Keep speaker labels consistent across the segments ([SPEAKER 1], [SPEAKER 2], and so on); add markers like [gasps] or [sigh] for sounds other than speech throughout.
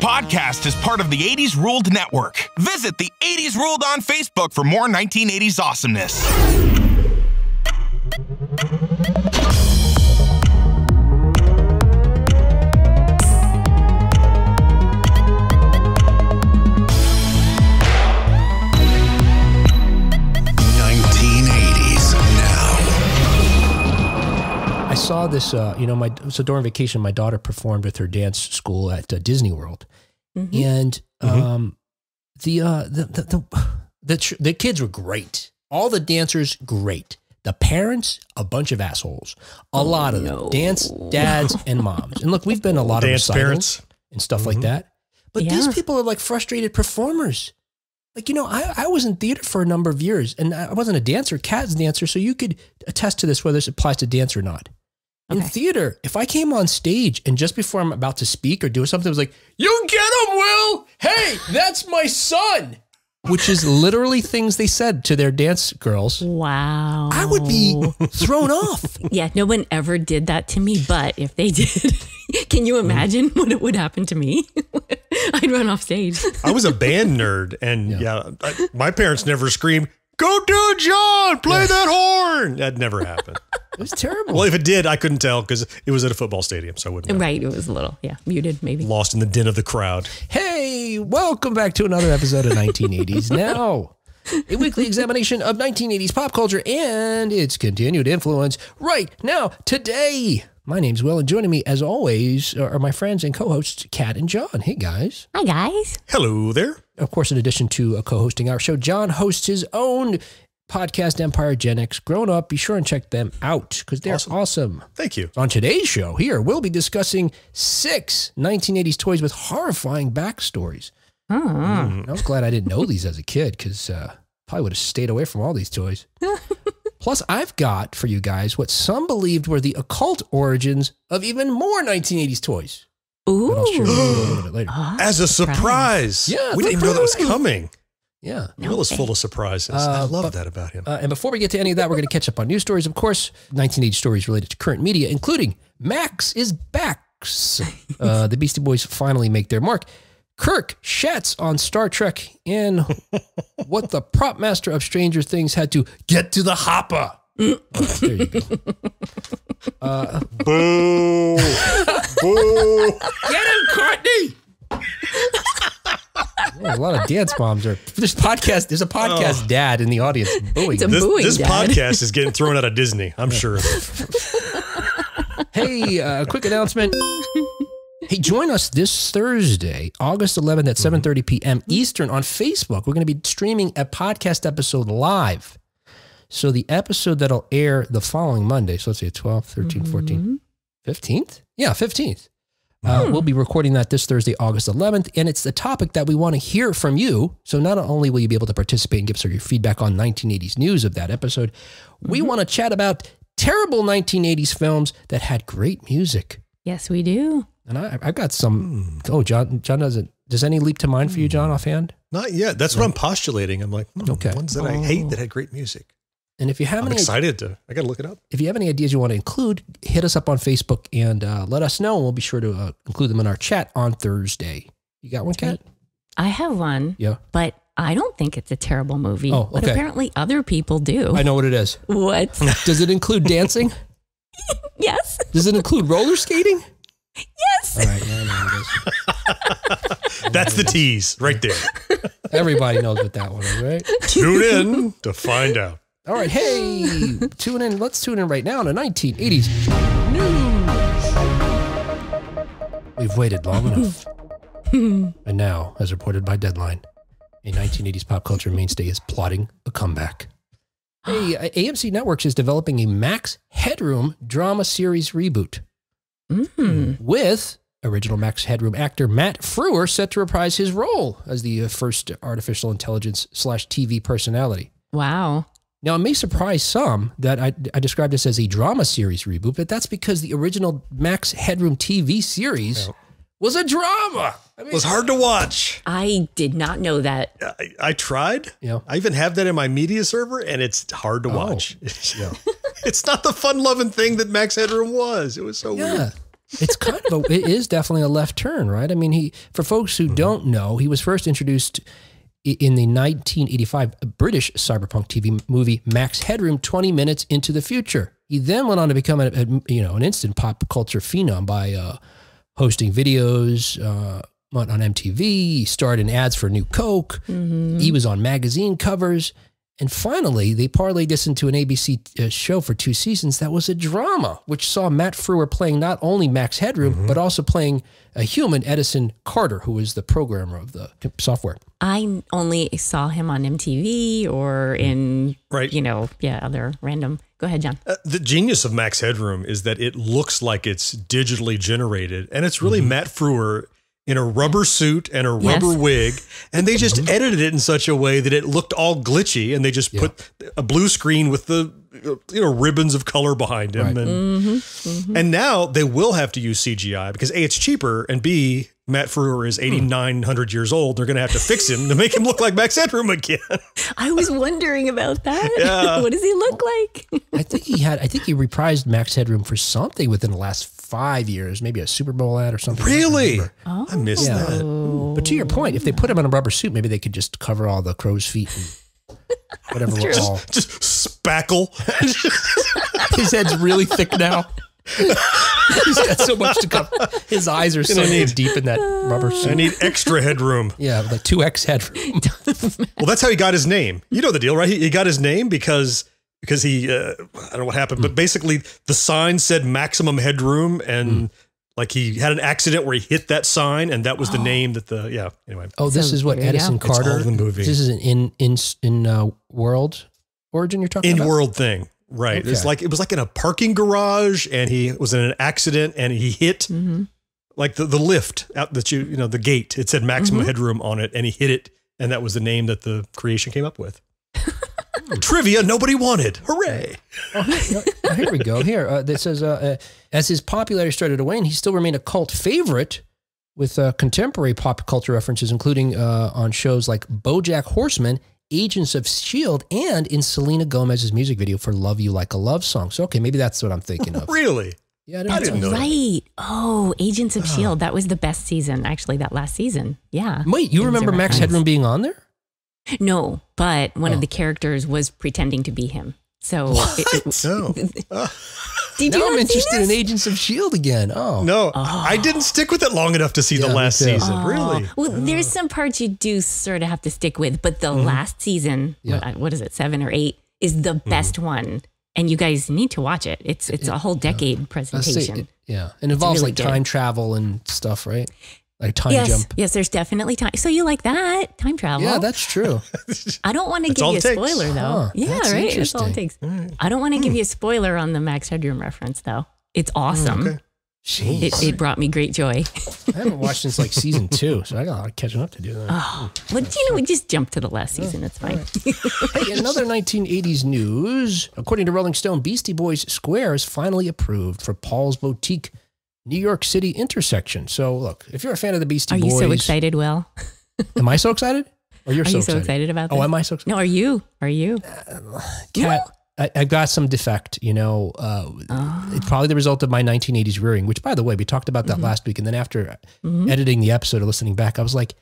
[SPEAKER 1] podcast is part of the 80s Ruled Network. Visit the 80s Ruled on Facebook for more 1980s awesomeness.
[SPEAKER 2] Saw this, uh, you know, my so during vacation, my daughter performed with her dance school at uh, Disney World, and um, the, uh, the the the the, tr- the kids were great. All the dancers great. The parents, a bunch of assholes. A lot of them, dance dads [laughs] and moms. And look, we've been a lot
[SPEAKER 3] Dance
[SPEAKER 2] of recitals
[SPEAKER 3] parents.
[SPEAKER 2] and stuff like that. But these people are like frustrated performers. Like, you know, I, I was in theater for a number of years and I wasn't a dancer, Kat's a dancer, so you could attest to this whether this applies to dance or not. In theater, if I came on stage and just before I'm about to speak or do something, it was like, You get him, Will! Hey, that's my son! Which is literally things they said to their dance girls.
[SPEAKER 4] Wow.
[SPEAKER 2] I would be thrown [laughs] off.
[SPEAKER 4] Yeah, no one ever did that to me, but if they did, [laughs] can you imagine mm. what it would happen to me? [laughs] I'd run off stage.
[SPEAKER 3] I was a band nerd, and yeah, I, my parents never screamed, "Go do it, Jon! Play that horn!" That never [laughs] happened.
[SPEAKER 2] It was terrible.
[SPEAKER 3] well, if it did, I couldn't tell because it was at a football stadium, so I wouldn't. Know.
[SPEAKER 4] Right, it was a little, yeah, muted maybe.
[SPEAKER 3] Lost in the din of the crowd.
[SPEAKER 2] Hey, welcome back to another episode of 1980s [laughs] Now, a weekly examination of 1980s pop culture and its continued influence right now, today. My name's Will, and joining me, as always, are my friends and co hosts, Kat and Jon. Hey, guys.
[SPEAKER 4] Hi guys.
[SPEAKER 3] Hello there.
[SPEAKER 2] Of course, in addition to uh, co hosting our show, Jon hosts his own podcast, Empire Gen X. Grown up, be sure and check them out because they're
[SPEAKER 3] Awesome.
[SPEAKER 2] awesome.
[SPEAKER 3] Thank you.
[SPEAKER 2] On today's show, here, we'll be discussing six 1980s toys with horrifying backstories.
[SPEAKER 4] Oh,
[SPEAKER 2] I was glad I didn't know these as a kid because uh, probably would have stayed away from all these toys. [laughs] Plus, I've got for you guys what some believed were the occult origins of even more 1980s toys. But I'll share
[SPEAKER 4] ooh.
[SPEAKER 2] with you a bit later.
[SPEAKER 4] Ah, [gasps]
[SPEAKER 3] As a surprise.
[SPEAKER 2] Yeah,
[SPEAKER 3] we didn't even know that was coming.
[SPEAKER 2] Yeah.
[SPEAKER 3] Will is full of surprises. I
[SPEAKER 2] Uh,
[SPEAKER 3] love
[SPEAKER 2] but-
[SPEAKER 3] that about him.
[SPEAKER 2] Uh, and before we get to any of that, we're going to catch up on news stories. Of course, 1980 stories related to current media, including Max is back. [laughs] Uh, the Beastie Boys finally make their mark. Kirk Schatz on Star Trek, and [laughs] what the prop master of Stranger Things had to get to the hopper. Oh, there you go. [laughs]
[SPEAKER 3] Boo! Boo!
[SPEAKER 2] Get him, Courtney! Yeah, a lot of dance moms are. There's podcast. There's a podcast dad in the audience booing.
[SPEAKER 4] It's a
[SPEAKER 3] This,
[SPEAKER 4] booing
[SPEAKER 3] this
[SPEAKER 4] dad.
[SPEAKER 3] podcast is getting thrown out of Disney. I'm sure. of [laughs] it.
[SPEAKER 2] Hey, uh, quick announcement. Hey, join us this Thursday, August 11th at mm-hmm. 7:30 p.m. Eastern on Facebook. We're going to be streaming a podcast episode live. So the episode that'll air the following Monday, so let's say 12th, 13th, 14th, 15th? Yeah, 15th. Uh, hmm. we'll be recording that this Thursday, August 11th, and it's the topic that we want to hear from you. So not only will you be able to participate and give us your feedback on 1980s news of that episode, we mm-hmm. want to chat about terrible 1980s films that had great music.
[SPEAKER 4] Yes, we do.
[SPEAKER 2] And I, I've got some. Oh, Jon. Jon doesn't. Does any leap to mind for you, Jon, offhand?
[SPEAKER 3] Not yet. That's what I'm postulating. I'm like, hmm,
[SPEAKER 2] Okay.
[SPEAKER 3] ones that I hate that had great music.
[SPEAKER 2] And if you have
[SPEAKER 3] I'm
[SPEAKER 2] any,
[SPEAKER 3] excited to. I got to look it up.
[SPEAKER 2] if you have any ideas you want to include, hit us up on Facebook and uh, let us know, and we'll be sure to uh, include them in our chat on Thursday. You got one, Kat?
[SPEAKER 4] I have one,
[SPEAKER 2] Yeah,
[SPEAKER 4] but I don't think it's a terrible movie.
[SPEAKER 2] Oh, okay.
[SPEAKER 4] But apparently other people do.
[SPEAKER 2] I know what it is.
[SPEAKER 4] What?
[SPEAKER 2] Does it include dancing? [laughs]
[SPEAKER 4] yes.
[SPEAKER 2] Does it include roller skating?
[SPEAKER 4] Yes.
[SPEAKER 2] All right, yeah, I know what it is.
[SPEAKER 3] That's the tease right there.
[SPEAKER 2] Everybody knows what that one is, right?
[SPEAKER 3] Tune in to find out.
[SPEAKER 2] All right, hey, tune in. Let's tune in right now to 1980s news. We've waited long enough. [laughs] and now, as reported by Deadline, a 1980s pop culture mainstay is plotting a comeback. Hey, uh, AMC Networks is developing a Max Headroom drama series reboot
[SPEAKER 4] Mm.
[SPEAKER 2] with original Max Headroom actor Matt Frewer set to reprise his role as the uh, first artificial intelligence slash TV personality.
[SPEAKER 4] Wow.
[SPEAKER 2] Now, it may surprise some that I, I described this as a drama series reboot, but that's because the original Max Headroom TV series
[SPEAKER 3] Yeah.
[SPEAKER 2] was a drama. I mean,
[SPEAKER 3] It was hard to watch.
[SPEAKER 4] I did not know that.
[SPEAKER 3] I, I tried.
[SPEAKER 2] Yeah.
[SPEAKER 3] I even have that in my media server, and it's hard to
[SPEAKER 2] Oh.
[SPEAKER 3] watch. [laughs] it's not the fun loving thing that Max Headroom was. It was so
[SPEAKER 2] Yeah.
[SPEAKER 3] weird.
[SPEAKER 2] It's kind of a, it is definitely a left turn, right? I mean, he for folks who don't know, he was first introduced in the 1985 British cyberpunk TV movie Max Headroom 20 minutes into the future. He then went on to become a, a- you know, an instant pop culture phenom by uh, hosting videos uh, on, on MTV. He starred in ads for New Coke. He was on magazine covers. And finally, they parlayed this into an ABC uh, show for two seasons that was a drama, which saw Matt Frewer playing not only Max Headroom, but also playing a human, Edison Carter, who was the programmer of the software.
[SPEAKER 4] I only saw him on MTV or in,
[SPEAKER 3] Right.
[SPEAKER 4] you know, yeah, other random. Go ahead, Jon.
[SPEAKER 3] Uh, the genius of Max Headroom is that it looks like it's digitally generated, and it's really Matt Frewer in a rubber suit and a
[SPEAKER 4] Yes.
[SPEAKER 3] rubber wig, and they just mm-hmm. edited it in such a way that it looked all glitchy, and they just put a blue screen with the you know ribbons of color behind him,
[SPEAKER 2] Right.
[SPEAKER 3] and mm-hmm. Mm-hmm. and now they will have to use CGI because a it's cheaper, and b Matt Frewer is hmm. eighty nine hundred years old. They're going to have to fix him to make him look like Max Headroom again.
[SPEAKER 4] I was wondering about that.
[SPEAKER 3] Yeah. [laughs]
[SPEAKER 4] what does he look like?
[SPEAKER 2] I think he had, I think he reprised Max Headroom for something within the last five years, maybe a Super Bowl ad or something. I don't
[SPEAKER 3] really.
[SPEAKER 2] Oh.
[SPEAKER 3] I missed
[SPEAKER 2] Yeah.
[SPEAKER 3] that.
[SPEAKER 2] But to your point, if they put him in a rubber suit, maybe they could just cover all the crow's feet and [laughs] whatever.
[SPEAKER 4] That's true.
[SPEAKER 2] all.
[SPEAKER 3] Just spackle. [laughs]
[SPEAKER 2] His head's really thick now. [laughs] He's got so much to cover. His eyes are so
[SPEAKER 3] need-
[SPEAKER 2] deep in that rubber suit.
[SPEAKER 3] I need extra headroom.
[SPEAKER 2] yeah, like two X headroom.
[SPEAKER 3] Well, that's how he got his name. You know the deal, right? He, he got his name because because he uh, I don't know what happened, but basically the sign said maximum headroom, and like he had an accident where he hit that sign, and that was the name that the yeah. Anyway,
[SPEAKER 2] Oh, this
[SPEAKER 4] So
[SPEAKER 2] is what
[SPEAKER 4] there you
[SPEAKER 2] Edison
[SPEAKER 4] go.
[SPEAKER 3] It's all
[SPEAKER 2] Carter.
[SPEAKER 3] the movie.
[SPEAKER 2] This is an in in in uh, world origin you're talking
[SPEAKER 3] in
[SPEAKER 2] about.
[SPEAKER 3] world thing, right? It's like it was like in a parking garage, and he was in an accident, and he hit
[SPEAKER 4] hmm
[SPEAKER 3] like the, the lift out that you you know the gate. It said maximum headroom on it, and he hit it, and that was the name that the creation came up with. Trivia nobody wanted. Hooray!
[SPEAKER 2] Oh, here, oh, here we go. Here, uh, that says, uh, uh, as his popularity started to wane, he still remained a cult favorite with uh, contemporary pop culture references, including uh, on shows like BoJack Horseman, Agents of Shield, and in Selena Gomez's music video for "Love You Like a Love Song." So, okay, maybe that's what I'm thinking of. [laughs]
[SPEAKER 3] Really?
[SPEAKER 2] Yeah,
[SPEAKER 3] I didn't know that.
[SPEAKER 4] Right. Oh, Agents of S.H.I.E.L.D. That was the best season, actually, that last season. Yeah.
[SPEAKER 2] Wait, you
[SPEAKER 4] It
[SPEAKER 2] remember Max. Headroom being on there?
[SPEAKER 4] No, but one
[SPEAKER 2] Oh.
[SPEAKER 4] of the characters was pretending to be him. So, it, it-
[SPEAKER 3] No. [laughs]
[SPEAKER 4] did you [laughs]
[SPEAKER 2] now I'm interested
[SPEAKER 4] this?
[SPEAKER 2] in Agents of Shield again. Oh,
[SPEAKER 3] No, I oh. didn't stick with it long enough to see
[SPEAKER 2] Yeah,
[SPEAKER 3] the last season.
[SPEAKER 4] Oh,
[SPEAKER 3] Really?
[SPEAKER 4] Well, there's some parts you do sort of have to stick with, but the mm-hmm. last season,
[SPEAKER 2] Yeah.
[SPEAKER 4] what, what is it, seven or eight, is the mm-hmm. best one, and you guys need to watch it. It's it's a whole decade
[SPEAKER 2] Let's see.
[SPEAKER 4] presentation.
[SPEAKER 2] It- yeah, it involves
[SPEAKER 4] really
[SPEAKER 2] like
[SPEAKER 4] good.
[SPEAKER 2] time travel and stuff, right? Like time
[SPEAKER 4] yes,
[SPEAKER 2] jump.
[SPEAKER 4] yes, there's definitely time. So you like that time travel?
[SPEAKER 2] Yeah, that's true. [laughs]
[SPEAKER 4] I don't want to give you a
[SPEAKER 3] it takes.
[SPEAKER 4] spoiler though.
[SPEAKER 2] Huh,
[SPEAKER 4] yeah,
[SPEAKER 2] that's
[SPEAKER 4] right. That's all it
[SPEAKER 2] interesting.
[SPEAKER 4] takes. I don't want to give you a spoiler on the Max Headroom reference though. It's mm, awesome.
[SPEAKER 3] okay.
[SPEAKER 2] Jeez.
[SPEAKER 4] It, it brought me great joy.
[SPEAKER 2] I haven't [laughs] watched since like season two, so I got a lot of catching up to do. There.
[SPEAKER 4] Oh, but you know, we just jump to the last season. It's fine.
[SPEAKER 2] Hey, another 1980s news. According to Rolling Stone, Beastie Boys Square is finally approved for Paul's Boutique, New York City intersection. So, look, if you're a fan of the Beastie
[SPEAKER 4] Are you
[SPEAKER 2] Boys,
[SPEAKER 4] so excited, Will?
[SPEAKER 2] am I so excited? Or you're
[SPEAKER 4] Are
[SPEAKER 2] so,
[SPEAKER 4] you so
[SPEAKER 2] excited?
[SPEAKER 4] excited about oh, this?
[SPEAKER 2] Oh, am I so excited?
[SPEAKER 4] No, are you? Are you? [sighs]
[SPEAKER 2] Kat, I, I got some defect, you know. Uh,
[SPEAKER 4] Oh.
[SPEAKER 2] It's probably the result of my 1980s rearing, which, by the way, we talked about that mm-hmm. last week. And then after mm-hmm. editing the episode or listening back, I was like,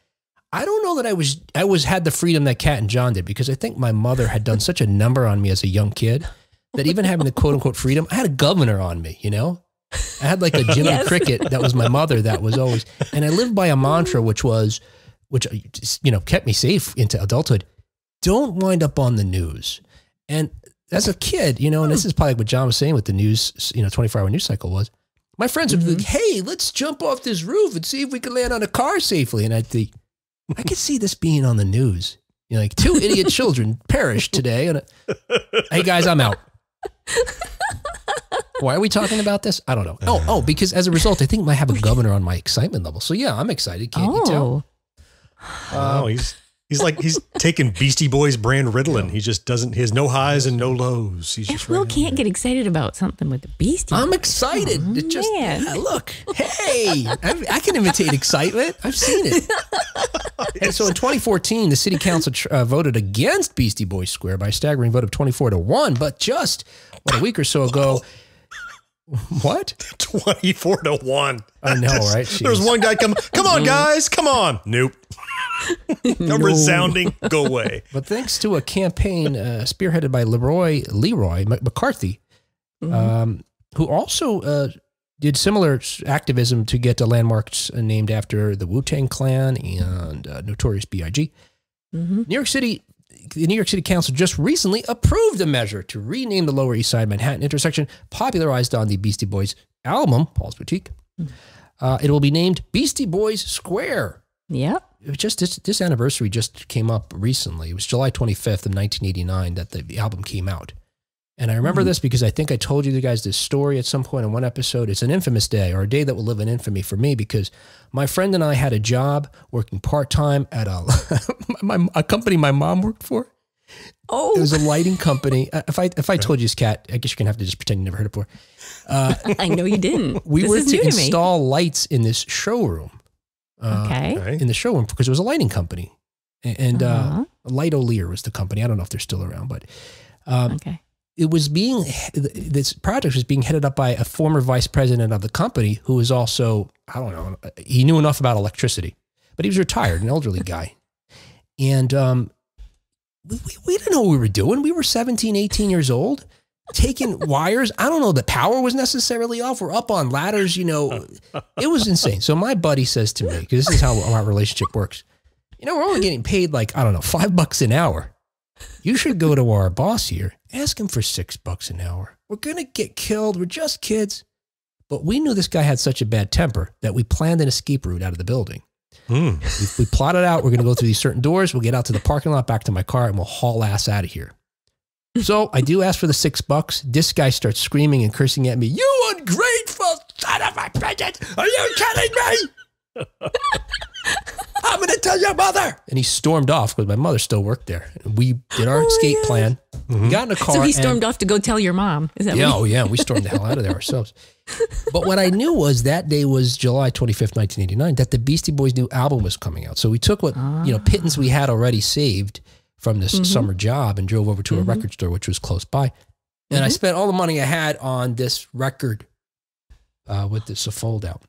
[SPEAKER 2] I don't know that I was I was had the freedom that Kat and Jon did because I think my mother had done such a number on me as a young kid that even having the quote unquote freedom, I had a governor on me, you know? I had like a Jimmy
[SPEAKER 4] Yes.
[SPEAKER 2] Cricket that was my mother that was always and I lived by a mantra which was which uh, you know kept me safe into adulthood. Don't wind up on the news. And as a kid, you know, and this hmm. is probably what Jon was saying with the news, you know, 24 hour news cycle was. My friends would be like, mm-hmm. hey, let's jump off this roof and see if we can land on a car safely. And I'd think, I could see this being on the news. You know, like two idiot [laughs] children perished today. And hey, guys, I'm out. Why are we talking about this? I don't know. Oh, oh, because as a result, I think I might have a governor on my excitement level. So yeah, I'm excited. Can't you tell?
[SPEAKER 4] Oh,
[SPEAKER 3] Oh, he's he's like he's taking Beastie Boys brand Ritalin. He just doesn't. He has no highs and no lows. He's just
[SPEAKER 4] if Will
[SPEAKER 3] right
[SPEAKER 4] can't get excited about something with the beastie,
[SPEAKER 2] I'm excited.
[SPEAKER 4] Oh,
[SPEAKER 2] it just
[SPEAKER 4] man.
[SPEAKER 2] yeah, look. Hey, I, I can imitate excitement. I've seen it. [laughs] And so in 2014, the city council tr- uh, voted against Beastie Boys Square by a staggering vote of 24 to one. But just what a week or so ago, [laughs] What? [laughs]
[SPEAKER 3] 24 to 1.
[SPEAKER 2] I know, [laughs] right?
[SPEAKER 3] There's one guy come, come on, guys, come on. Nope. A resounding go away.
[SPEAKER 2] But thanks to a campaign uh, spearheaded by Leroy Leroy Mc- McCarthy, um, who also uh, did similar activism to get the landmarks uh, named after the Wu Tang Clan and uh, Notorious B.I.G. New York City, the New York City Council just recently approved a measure to rename the Lower East Side Manhattan intersection, popularized on the Beastie Boys album, Paul's Boutique. Uh, it will be named Beastie Boys Square.
[SPEAKER 4] Yep.
[SPEAKER 2] It was just this, this anniversary just came up recently. It was July 25th of 1989 that the album came out. And I remember this because I think I told you guys this story at some point in one episode. It's an infamous day or a day that will live in infamy for me because my friend and I had a job working part time at a, [laughs] my, a company my mom worked for.
[SPEAKER 4] Oh,
[SPEAKER 2] It was a lighting [laughs] company. Uh, If I if I told you this Kat, I guess you're gonna have to just pretend you never heard it before. [laughs]
[SPEAKER 4] I know you didn't.
[SPEAKER 2] We
[SPEAKER 4] this
[SPEAKER 2] were to
[SPEAKER 4] new to
[SPEAKER 2] install lights in this showroom. Uh,
[SPEAKER 4] Okay.
[SPEAKER 3] Okay.
[SPEAKER 2] in the showroom because it was a lighting company. And
[SPEAKER 4] Uh-huh.
[SPEAKER 2] uh, Lightolier was the company. I don't know if they're still around, but um,
[SPEAKER 4] Okay.
[SPEAKER 2] It was being, this project was being headed up by a former vice president of the company who was also, I don't know, he knew enough about electricity, but he was retired, an elderly guy. And um, we, we, didn't know what we were doing. We were 17, 18 years old. Taking [laughs] wires, I don't know. The power was necessarily off. We're up on ladders, you know. It was insane. So my buddy says to me, because this is how our relationship works. You know, we're only getting paid like I don't know five bucks an hour. You should go to our boss here, ask him for six bucks an hour. We're gonna get killed. We're just kids. But we knew this guy had such a bad temper that we planned an escape route out of the building.
[SPEAKER 3] Hmm.
[SPEAKER 2] We, we plotted out. We're gonna go through these certain doors. We'll get out to the parking lot, back to my car, and we'll haul ass out of here. So I do ask for the six bucks. This guy starts screaming and cursing at me. You ungrateful son of a bitch! Are you kidding me? [laughs] I'm going to tell your mother. And he stormed off because my mother still worked there. And we did our
[SPEAKER 4] Oh
[SPEAKER 2] escape
[SPEAKER 4] God.
[SPEAKER 2] plan. We mm-hmm. got in a car.
[SPEAKER 4] So he
[SPEAKER 2] and-
[SPEAKER 4] stormed off to go tell your mom. Is that
[SPEAKER 2] yeah,
[SPEAKER 4] what
[SPEAKER 2] oh yeah, we stormed the hell out of there ourselves. [laughs] But what I knew was that day was July 25th, 1989, that the Beastie Boys' new album was coming out. So we took what, you know, pittance we had already saved from this mm-hmm. summer job and drove over to a mm-hmm. record store, which was close by. And I spent all the money I had on this record uh, with this a fold out.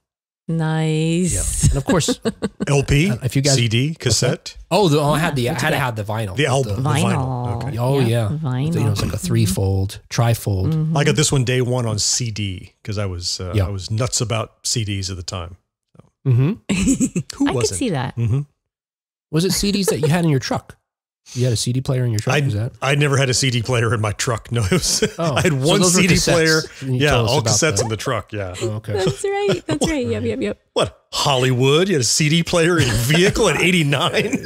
[SPEAKER 2] Yeah.
[SPEAKER 4] Nice.
[SPEAKER 2] And of course, [laughs]
[SPEAKER 3] LP,
[SPEAKER 2] Uh, if you guys-
[SPEAKER 3] CD, cassette,
[SPEAKER 2] oh, the, oh I had the, I
[SPEAKER 4] what'd
[SPEAKER 2] had to have the vinyl.
[SPEAKER 3] the album, the
[SPEAKER 4] Vinyl.
[SPEAKER 3] vinyl. Okay.
[SPEAKER 2] Oh, yeah.
[SPEAKER 4] Vinyl.
[SPEAKER 2] You know, it's like a threefold, trifold.
[SPEAKER 4] Mhm.
[SPEAKER 3] I got this one day one on CD because I was uh,
[SPEAKER 2] Yeah.
[SPEAKER 3] I was nuts about CDs at the time.
[SPEAKER 2] Mm-hmm. [laughs]
[SPEAKER 3] Who
[SPEAKER 4] I could
[SPEAKER 3] wasn't?
[SPEAKER 4] see that.
[SPEAKER 3] hmm
[SPEAKER 2] Was it CDs that you had in your truck? You had a CD player in your truck?
[SPEAKER 3] I
[SPEAKER 2] was that?
[SPEAKER 3] I never had a CD player in my truck. No, it was,
[SPEAKER 2] Oh, [laughs]
[SPEAKER 3] I had one
[SPEAKER 2] those were
[SPEAKER 3] CD player. Yeah, all cassettes
[SPEAKER 2] that.
[SPEAKER 3] in the truck. Yeah.
[SPEAKER 2] Oh, okay.
[SPEAKER 4] That's right. That's right. Yep, yep, yep.
[SPEAKER 3] What Hollywood? You had a CD player in your vehicle at [laughs] eighty nine.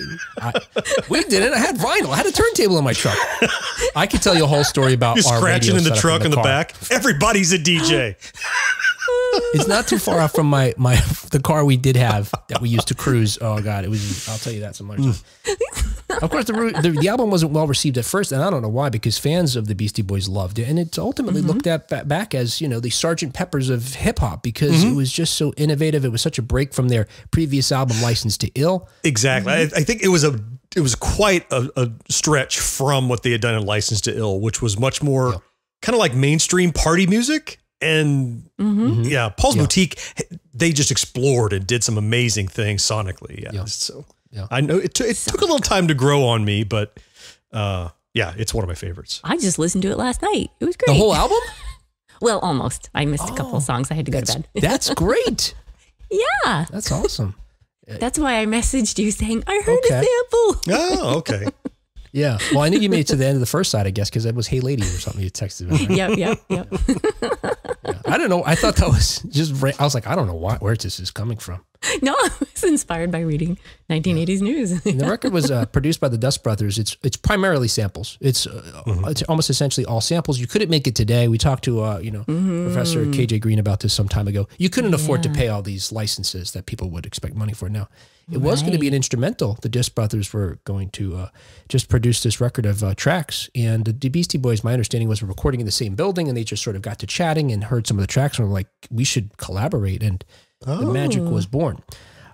[SPEAKER 2] We didn't. I had vinyl. I had a turntable in my truck. I could tell you a whole story about
[SPEAKER 3] You're
[SPEAKER 2] our
[SPEAKER 3] scratching
[SPEAKER 2] radio
[SPEAKER 3] in the truck in the,
[SPEAKER 2] car.
[SPEAKER 3] back. Everybody's a DJ. [laughs]
[SPEAKER 2] It's not too far off from my my the car we did have that we used to cruise. Oh god, it was. I'll tell you that some other time. of course, the, the the album wasn't well received at first, and I don't know why because fans of the Beastie Boys loved it, and it's ultimately mm-hmm. looked at ba- back as you know the Sergeant Peppers of hip hop because mm-hmm. it was just so innovative. It was such a break from their previous album, License to Ill.
[SPEAKER 3] Exactly. I, I think it was a it was quite a, a stretch from what they had done in License to Ill, which was much more kind of like mainstream party music. And
[SPEAKER 4] Mm-hmm.
[SPEAKER 3] yeah, Paul's
[SPEAKER 2] Yeah.
[SPEAKER 3] Boutique, they just explored and did some amazing things sonically. Yeah.
[SPEAKER 2] Yeah.
[SPEAKER 3] So
[SPEAKER 2] Yeah.
[SPEAKER 3] I know it, t- it took a little time to grow on me, but uh, yeah, it's one of my favorites.
[SPEAKER 4] I just listened to it last night. It was great.
[SPEAKER 2] The whole album. [laughs]
[SPEAKER 4] well, almost. I missed a couple
[SPEAKER 2] Oh,
[SPEAKER 4] songs. I had to go to bed. [laughs]
[SPEAKER 2] that's great.
[SPEAKER 4] Yeah.
[SPEAKER 2] That's awesome. [laughs]
[SPEAKER 4] That's why I messaged you saying, I heard
[SPEAKER 2] Okay.
[SPEAKER 4] a sample.
[SPEAKER 3] Oh, okay. [laughs]
[SPEAKER 2] Yeah. Well, I knew you made it to the end of the first side, I guess, because it was "Hey Lady" or something you texted me. right?
[SPEAKER 4] yep, yep, yep. [laughs]
[SPEAKER 2] Yeah. I don't know. I thought that was just. ra- I was like, I don't know why, where this is coming from. [laughs]
[SPEAKER 4] No, I was inspired by reading 1980s news.
[SPEAKER 2] And the record was uh, [laughs] produced by the Dust Brothers. It's it's primarily samples. It's uh, it's almost essentially all samples. You couldn't make it today. We talked to uh, you know Professor KJ Green about this some time ago. You couldn't afford to pay all these licenses that people would expect money for now. It was going to be an instrumental. The Dust Brothers were going to uh, just produce this record of uh, tracks, and the Beastie Boys, my understanding was, were recording in the same building, and they just sort of got to chatting and heard some of the tracks, and were like, we should collaborate, and the magic was born.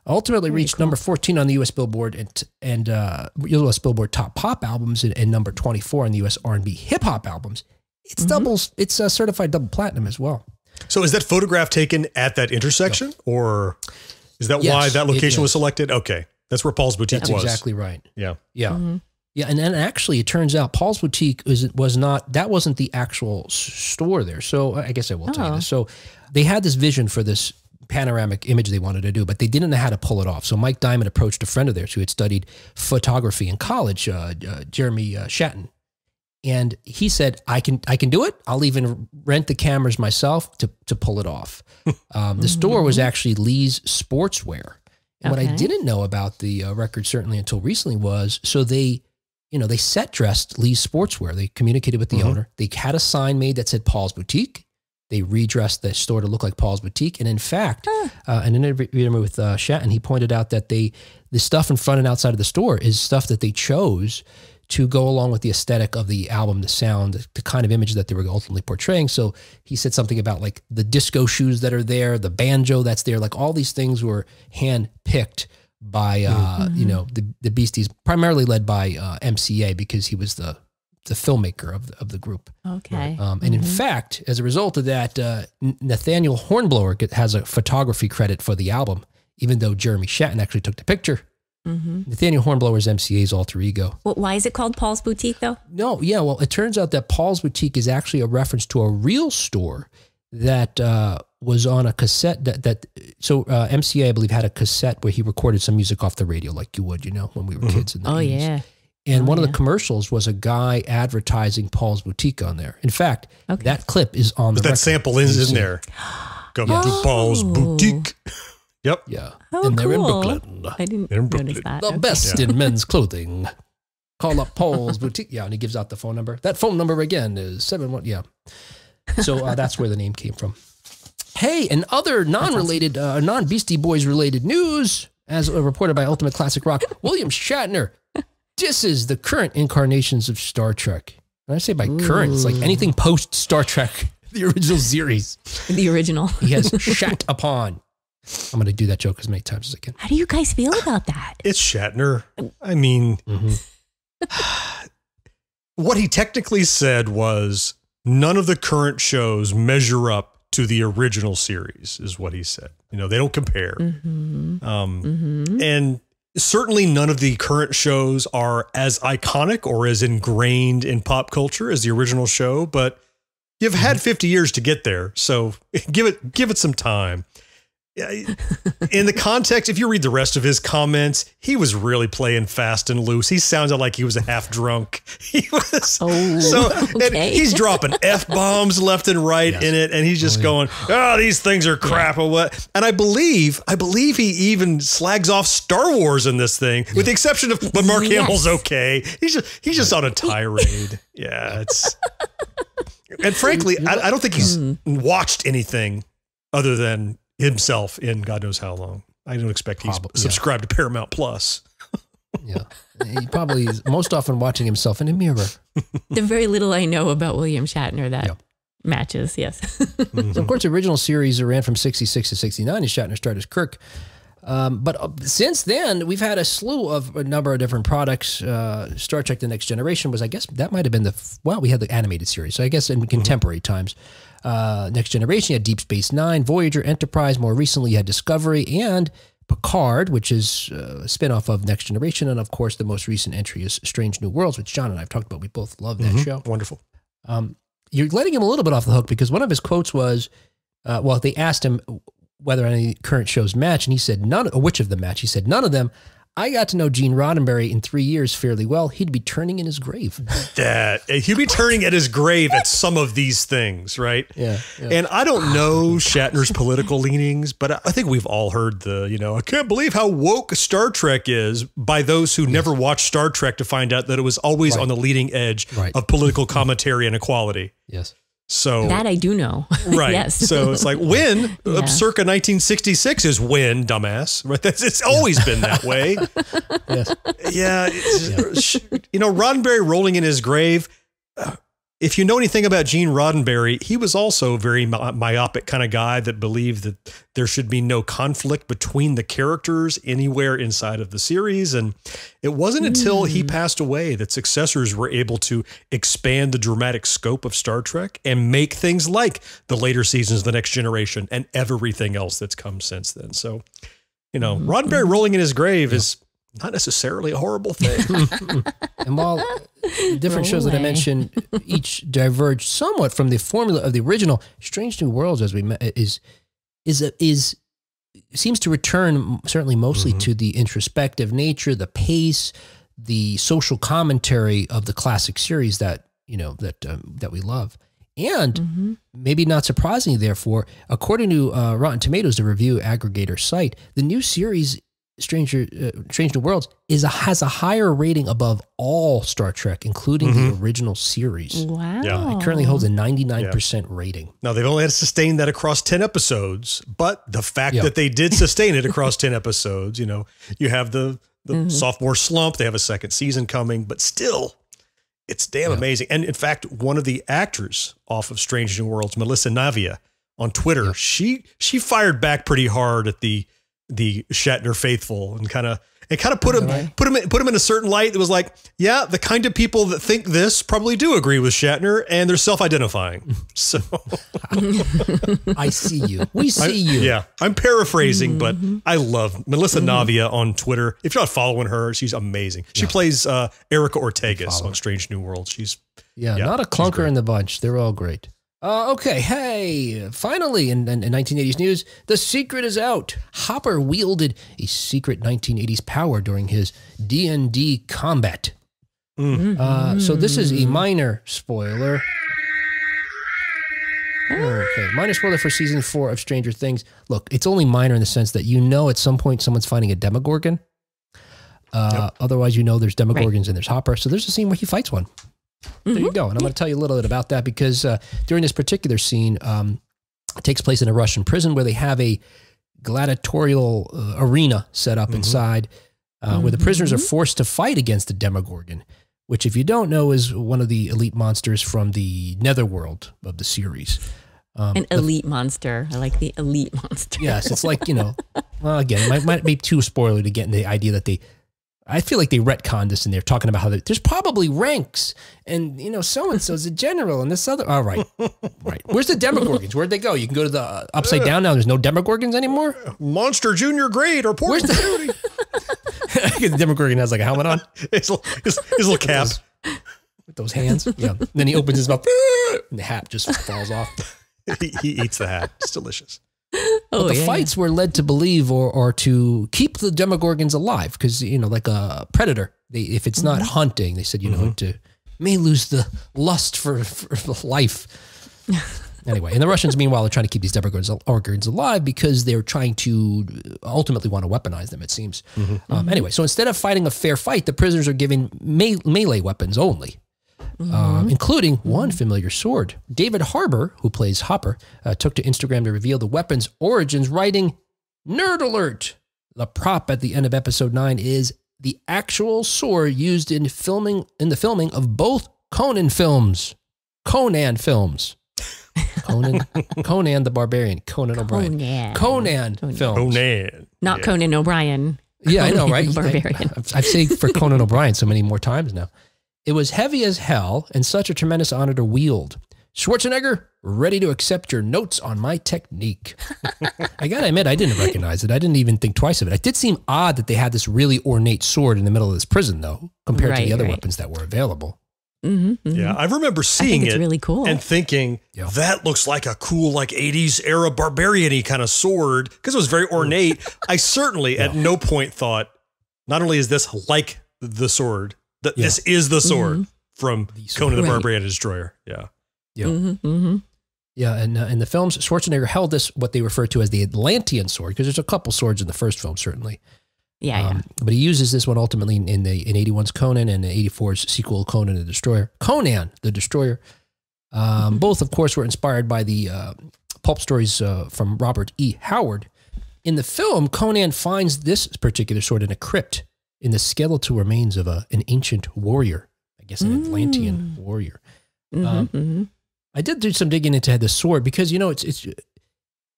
[SPEAKER 2] Ultimately reached number 14 on the U.S. Billboard and and uh, U.S. Billboard Top Pop albums and, and number 24 on the U.S. R&B Hip Hop albums. It's doubles. It's uh, certified double platinum as well.
[SPEAKER 3] So is that photograph taken at that intersection, or is that
[SPEAKER 2] Yes,
[SPEAKER 3] why that location was selected? Okay, that's where Paul's boutique
[SPEAKER 2] That's
[SPEAKER 3] was.
[SPEAKER 2] exactly right.
[SPEAKER 3] Yeah.
[SPEAKER 2] Yeah.
[SPEAKER 4] Mm-hmm.
[SPEAKER 2] Yeah, and then actually, it turns out Paul's Boutique was was not that wasn't the actual store there. So I guess I will tell you
[SPEAKER 4] Oh.
[SPEAKER 2] this. So they had this vision for this panoramic image they wanted to do, but they didn't know how to pull it off. So Mike Diamond approached a friend of theirs who had studied photography in college, uh, uh, Jeremy uh, Shatan, and he said, "I can I can do it. I'll even rent the cameras myself to to pull it off." [laughs] Um, the store was actually Lee's Sportswear. And what I didn't know about the uh, record certainly until recently was so they, you know, they set dressed Lee's Sportswear. They communicated with the
[SPEAKER 3] Mhm.
[SPEAKER 2] owner. They had a sign made that said Paul's Boutique. They redressed the store to look like Paul's Boutique. And in fact, uh, in an interview with uh, Shatan, he pointed out that they the stuff in front and outside of the store is stuff that they chose to go along with the aesthetic of the album, the sound, the, the kind of image that they were ultimately portraying. So he said something about like the disco shoes that are there, the banjo that's there, like all these things were hand picked by uh, you know the the Beasties, primarily led by uh, MCA because he was the the filmmaker of the, of the group.
[SPEAKER 4] Okay.
[SPEAKER 2] Um, and in fact, as a result of that, uh, Nathaniel Hornblower get, has a photography credit for the album, even though Jeremy Shatan actually took the picture.
[SPEAKER 4] hmm
[SPEAKER 2] Nathaniel Hornblower's MCA's alter ego.
[SPEAKER 4] Well, why is it called Paul's Boutique though?
[SPEAKER 2] No, yeah, well, it turns out that Paul's Boutique is actually a reference to a real store that uh, was on a cassette. That, that so uh, MCA, I believe, had a cassette where he recorded some music off the radio, like you would, you know, when we were kids. In the
[SPEAKER 4] Oh
[SPEAKER 2] 80s.
[SPEAKER 4] yeah.
[SPEAKER 2] And
[SPEAKER 4] Oh,
[SPEAKER 2] one of the commercials was a guy advertising Paul's Boutique on there. In fact,
[SPEAKER 4] Okay.
[SPEAKER 2] that clip is on the
[SPEAKER 3] that
[SPEAKER 2] record.
[SPEAKER 3] sample is in there. [gasps] Go
[SPEAKER 2] Yeah.
[SPEAKER 3] to Paul's
[SPEAKER 4] Oh.
[SPEAKER 3] boutique. [laughs] Yep.
[SPEAKER 2] Yeah.
[SPEAKER 4] Oh,
[SPEAKER 2] and they're in
[SPEAKER 4] cool.
[SPEAKER 2] Brooklyn.
[SPEAKER 4] I didn't
[SPEAKER 3] In
[SPEAKER 4] notice
[SPEAKER 3] Brooklyn.
[SPEAKER 4] that.
[SPEAKER 2] The
[SPEAKER 4] Okay.
[SPEAKER 2] best in men's clothing. Call up Paul's Boutique. Yeah, and he gives out the phone number. That phone number again is seven one. Yeah. So uh, that's where the name came from. Hey, and other non-related, uh, non-Beastie Boys related news, as uh, reported by Ultimate Classic Rock, William Shatner disses the current incarnations of Star Trek. When I say by current, it's like anything post Star Trek, [laughs] the original series. [laughs]
[SPEAKER 4] The original.
[SPEAKER 2] He has shat upon. I'm going to do that joke as many times as I can.
[SPEAKER 4] How do you guys feel about that?
[SPEAKER 3] It's Shatner. I mean, [sighs] what he technically said was none of the current shows measure up to the original series, is what he said. You know, they don't compare.
[SPEAKER 4] Mm-hmm.
[SPEAKER 3] Um,
[SPEAKER 4] Mm-hmm.
[SPEAKER 3] and certainly none of the current shows are as iconic or as ingrained in pop culture as the original show but you've had mm-hmm. 50 years to get there so [laughs] give it give it some time in the context if you read the rest of his comments he was really playing fast and loose he sounded like he was a half drunk [laughs] he was
[SPEAKER 4] Oh,
[SPEAKER 3] so and
[SPEAKER 4] okay.
[SPEAKER 3] he's dropping f bombs left and right
[SPEAKER 2] Yes.
[SPEAKER 3] in it, and he's just
[SPEAKER 2] Oh, yeah.
[SPEAKER 3] going, "Oh, these things are crap or what?" And I believe, I believe he even slags off Star Wars in this thing, with the exception of, but Mark
[SPEAKER 4] Yes.
[SPEAKER 3] Hamill's okay. He's just he's just on a tirade. Yeah, it's. [laughs] And frankly, I, I don't think he's hmm. watched anything other than himself in God knows how long. I don't expect he's
[SPEAKER 2] Probably, yeah.
[SPEAKER 3] subscribed to Paramount Plus. [laughs]
[SPEAKER 2] Yeah. He probably is most often watching himself in a mirror. [laughs]
[SPEAKER 4] the very little I know about William Shatner that
[SPEAKER 2] Yeah.
[SPEAKER 4] matches. Yes. [laughs]
[SPEAKER 2] So, of course, the original series ran from 66 to 69 as Shatner started as Kirk. Um, but uh, since then, we've had a slew of a number of different products. Uh, Star Trek The Next Generation was, I guess, that might have been the, f- well, we had the animated series. So I guess in contemporary times, uh, Next Generation, you had Deep Space Nine, Voyager, Enterprise. More recently, you had Discovery and Picard, which is uh, a spinoff of Next Generation. And of course, the most recent entry is Strange New Worlds, which Jon and I have talked about. We both love that show
[SPEAKER 3] Wonderful.
[SPEAKER 2] um, you're letting him a little bit off the hook because one of his quotes was, uh, well, they asked him whether any current shows match, and he said none. Or which of them match? He said none of them. I got to know Gene Roddenberry in three years fairly well. He'd be turning in his grave. [laughs]
[SPEAKER 3] That eh, he'd be turning at his grave at some of these things, right?
[SPEAKER 2] Yeah, yeah.
[SPEAKER 3] And I don't know Shatner's political leanings, but I think we've all heard the, you know, I can't believe how woke Star Trek is by those who never watched Star Trek to find out that it was always
[SPEAKER 2] Right.
[SPEAKER 3] on the leading edge
[SPEAKER 2] Right.
[SPEAKER 3] of political commentary and equality.
[SPEAKER 2] Yes.
[SPEAKER 3] So
[SPEAKER 4] that I do know. [laughs]
[SPEAKER 3] right.
[SPEAKER 4] yes.
[SPEAKER 3] So it's like when [laughs]
[SPEAKER 4] Yeah.
[SPEAKER 3] circa 1966 is when, dumbass. Right. That's it's always been that way. [laughs]
[SPEAKER 2] Yes.
[SPEAKER 3] yeah, it's- You know, Roddenberry rolling in his grave. uh, if you know anything about Gene Roddenberry, he was also a very myopic kind of guy that believed that there should be no conflict between the characters anywhere inside of the series. And it wasn't until he hmm. passed away that successors were able to expand the dramatic scope of Star Trek and make things like the later seasons of The Next Generation and everything else that's come since then. So, you know, mm-hmm. Roddenberry rolling in his grave is not necessarily a horrible thing. [laughs]
[SPEAKER 2] And while the different
[SPEAKER 4] Roll
[SPEAKER 2] shows that I mentioned each diverge somewhat from the formula of the original, Strange New Worlds, as we met, is is a, is seems to return certainly mostly to the introspective nature, the pace, the social commentary of the classic series that you know that um, that we love, and
[SPEAKER 4] Mm-hmm.
[SPEAKER 2] maybe not surprisingly, therefore, according to uh, Rotten Tomatoes, the review aggregator site, the new series Stranger uh, Strange New Worlds is a, has a higher rating above all Star Trek, including the original series.
[SPEAKER 4] Wow.
[SPEAKER 3] Yeah,
[SPEAKER 2] It currently holds a 99% rating.
[SPEAKER 3] Now they've only had to sustain that across 10 episodes, but the fact
[SPEAKER 2] Yeah.
[SPEAKER 3] that they did [laughs] sustain it across 10 episodes, you know, you have the the sophomore slump, they have a second season coming, but still it's damn
[SPEAKER 2] Yeah.
[SPEAKER 3] amazing. And in fact, one of the actors off of Strange New Worlds, Melissa Navia on Twitter, she she fired back pretty hard at the the Shatner faithful and kind of and kind of put him put him in, put him in a certain light that was like, yeah, the kind of people that think this probably do agree with Shatner and they're self-identifying. [laughs] So [laughs]
[SPEAKER 2] I see you. We see
[SPEAKER 3] I-
[SPEAKER 2] you.
[SPEAKER 3] Yeah, I'm paraphrasing, but I love Melissa Navia on Twitter. If you're not following her, she's amazing. She plays uh, Erica Ortegas on Strange New World. She's
[SPEAKER 2] Yeah,
[SPEAKER 3] Yeah,
[SPEAKER 2] not a clunker in the bunch. They're all great. Uh, okay, hey, finally in, in, in 1980s news, the secret is out. Hopper wielded a secret 1980s power during his D&D combat. Uh, so this is a minor spoiler. Okay, minor spoiler for season four of Stranger Things. Look, it's only minor in the sense that you know at some point someone's finding a Demogorgon. Uh, Otherwise, you know there's Demogorgons and there's Hopper. So there's a scene where he fights one. There you go. And I'm going to tell you a little bit about that because uh, during this particular scene, um, it takes place in a Russian prison where they have a gladiatorial uh, arena set up inside uh, where the prisoners are forced to fight against the Demogorgon, which, if you don't know, is one of the elite monsters from the netherworld of the series. Um,
[SPEAKER 4] An elite monster. I like the elite [laughs] monster.
[SPEAKER 2] Yes, it's like you know. Well, again, it might, might be too spoiler to get in the idea that they. I feel like they retconned this and they're talking about how they, there's probably ranks and you know so and so's a general and this other. All right, [laughs] right. Where's the Demogorgons? Where'd they go? You can go to the uh, upside down now. There's no Demogorgons anymore.
[SPEAKER 3] monster junior grade or poor
[SPEAKER 2] Where's the- [laughs] [laughs] the Demogorgon has like a helmet on
[SPEAKER 3] his, his, his little cap.
[SPEAKER 2] with those hands. Yeah. And then he opens his mouth and the hat just falls off.
[SPEAKER 3] he, he eats the hat. It's delicious. [laughs]
[SPEAKER 4] Oh,
[SPEAKER 2] But the
[SPEAKER 4] yeah,
[SPEAKER 2] fights were led to believe or, or to keep the demogorgons alive because you know like a predator. They if it's not mm-hmm. hunting they said you know mm-hmm. to may lose the lust for, for [laughs] life. [laughs] Anyway and the russians meanwhile are trying to keep these demogorgons alive because they're trying to ultimately want to weaponize them it seems. Mm-hmm. Um, anyway so instead of fighting a fair fight the prisoners are given me- melee weapons only um, including one familiar sword. David Harbour, who plays Hopper, uh, took to Instagram to reveal the weapon's origins, writing, Nerd alert! The prop at the end of episode 9 is the actual sword used in filming in the filming of both Conan films. Conan films. [laughs] Conan Conan the Barbarian, Conan O'Brien.
[SPEAKER 4] Conan.
[SPEAKER 2] Conan
[SPEAKER 4] Conan.
[SPEAKER 2] films.
[SPEAKER 3] Man.
[SPEAKER 4] Not Conan O'Brien.
[SPEAKER 2] Yeah, I know, [laughs] right?
[SPEAKER 4] Barbarian.
[SPEAKER 2] I've, I've said for Conan O'Brien so many more times now. It was heavy as hell and such a tremendous honor to wield. Schwarzenegger, ready to accept your notes on my technique. [laughs] I gotta admit, I didn't recognize it. I didn't even think twice of it. It did seem odd that they had this really ornate sword in the middle of this prison, though, compared to the other
[SPEAKER 4] right.
[SPEAKER 2] weapons that were available.
[SPEAKER 4] hmm
[SPEAKER 3] Yeah, I remember seeing
[SPEAKER 4] it's
[SPEAKER 3] it
[SPEAKER 4] really cool.
[SPEAKER 3] and thinking
[SPEAKER 2] Yeah.
[SPEAKER 3] that looks like a cool like 80s era barbarian-y kind of sword because it was very ornate. [laughs] I certainly at no point thought not only is this like the sword, that
[SPEAKER 2] Yeah.
[SPEAKER 3] this is the sword from
[SPEAKER 2] The sword.
[SPEAKER 3] Conan the
[SPEAKER 4] Right.
[SPEAKER 3] Barbarian Destroyer. Yeah.
[SPEAKER 2] Yeah.
[SPEAKER 4] hmm hmm
[SPEAKER 2] Yeah, and uh, in the films, Schwarzenegger held this what they refer to as the Atlantean sword because there's a couple swords in the first film, certainly.
[SPEAKER 4] Yeah, yeah.
[SPEAKER 2] Um, but he uses this one ultimately in, in the in 81's Conan and the 84's sequel Conan the Destroyer. Conan the Destroyer. Um, Both, of course, were inspired by the uh, pulp stories uh, from Robert E. Howard. In the film, Conan finds this particular sword in a crypt in the skeletal remains of a, an ancient warrior. I guess an Atlantean warrior.
[SPEAKER 4] Mhm,
[SPEAKER 2] Um,
[SPEAKER 4] mhm.
[SPEAKER 2] I did do some digging into the sword because you know it's it's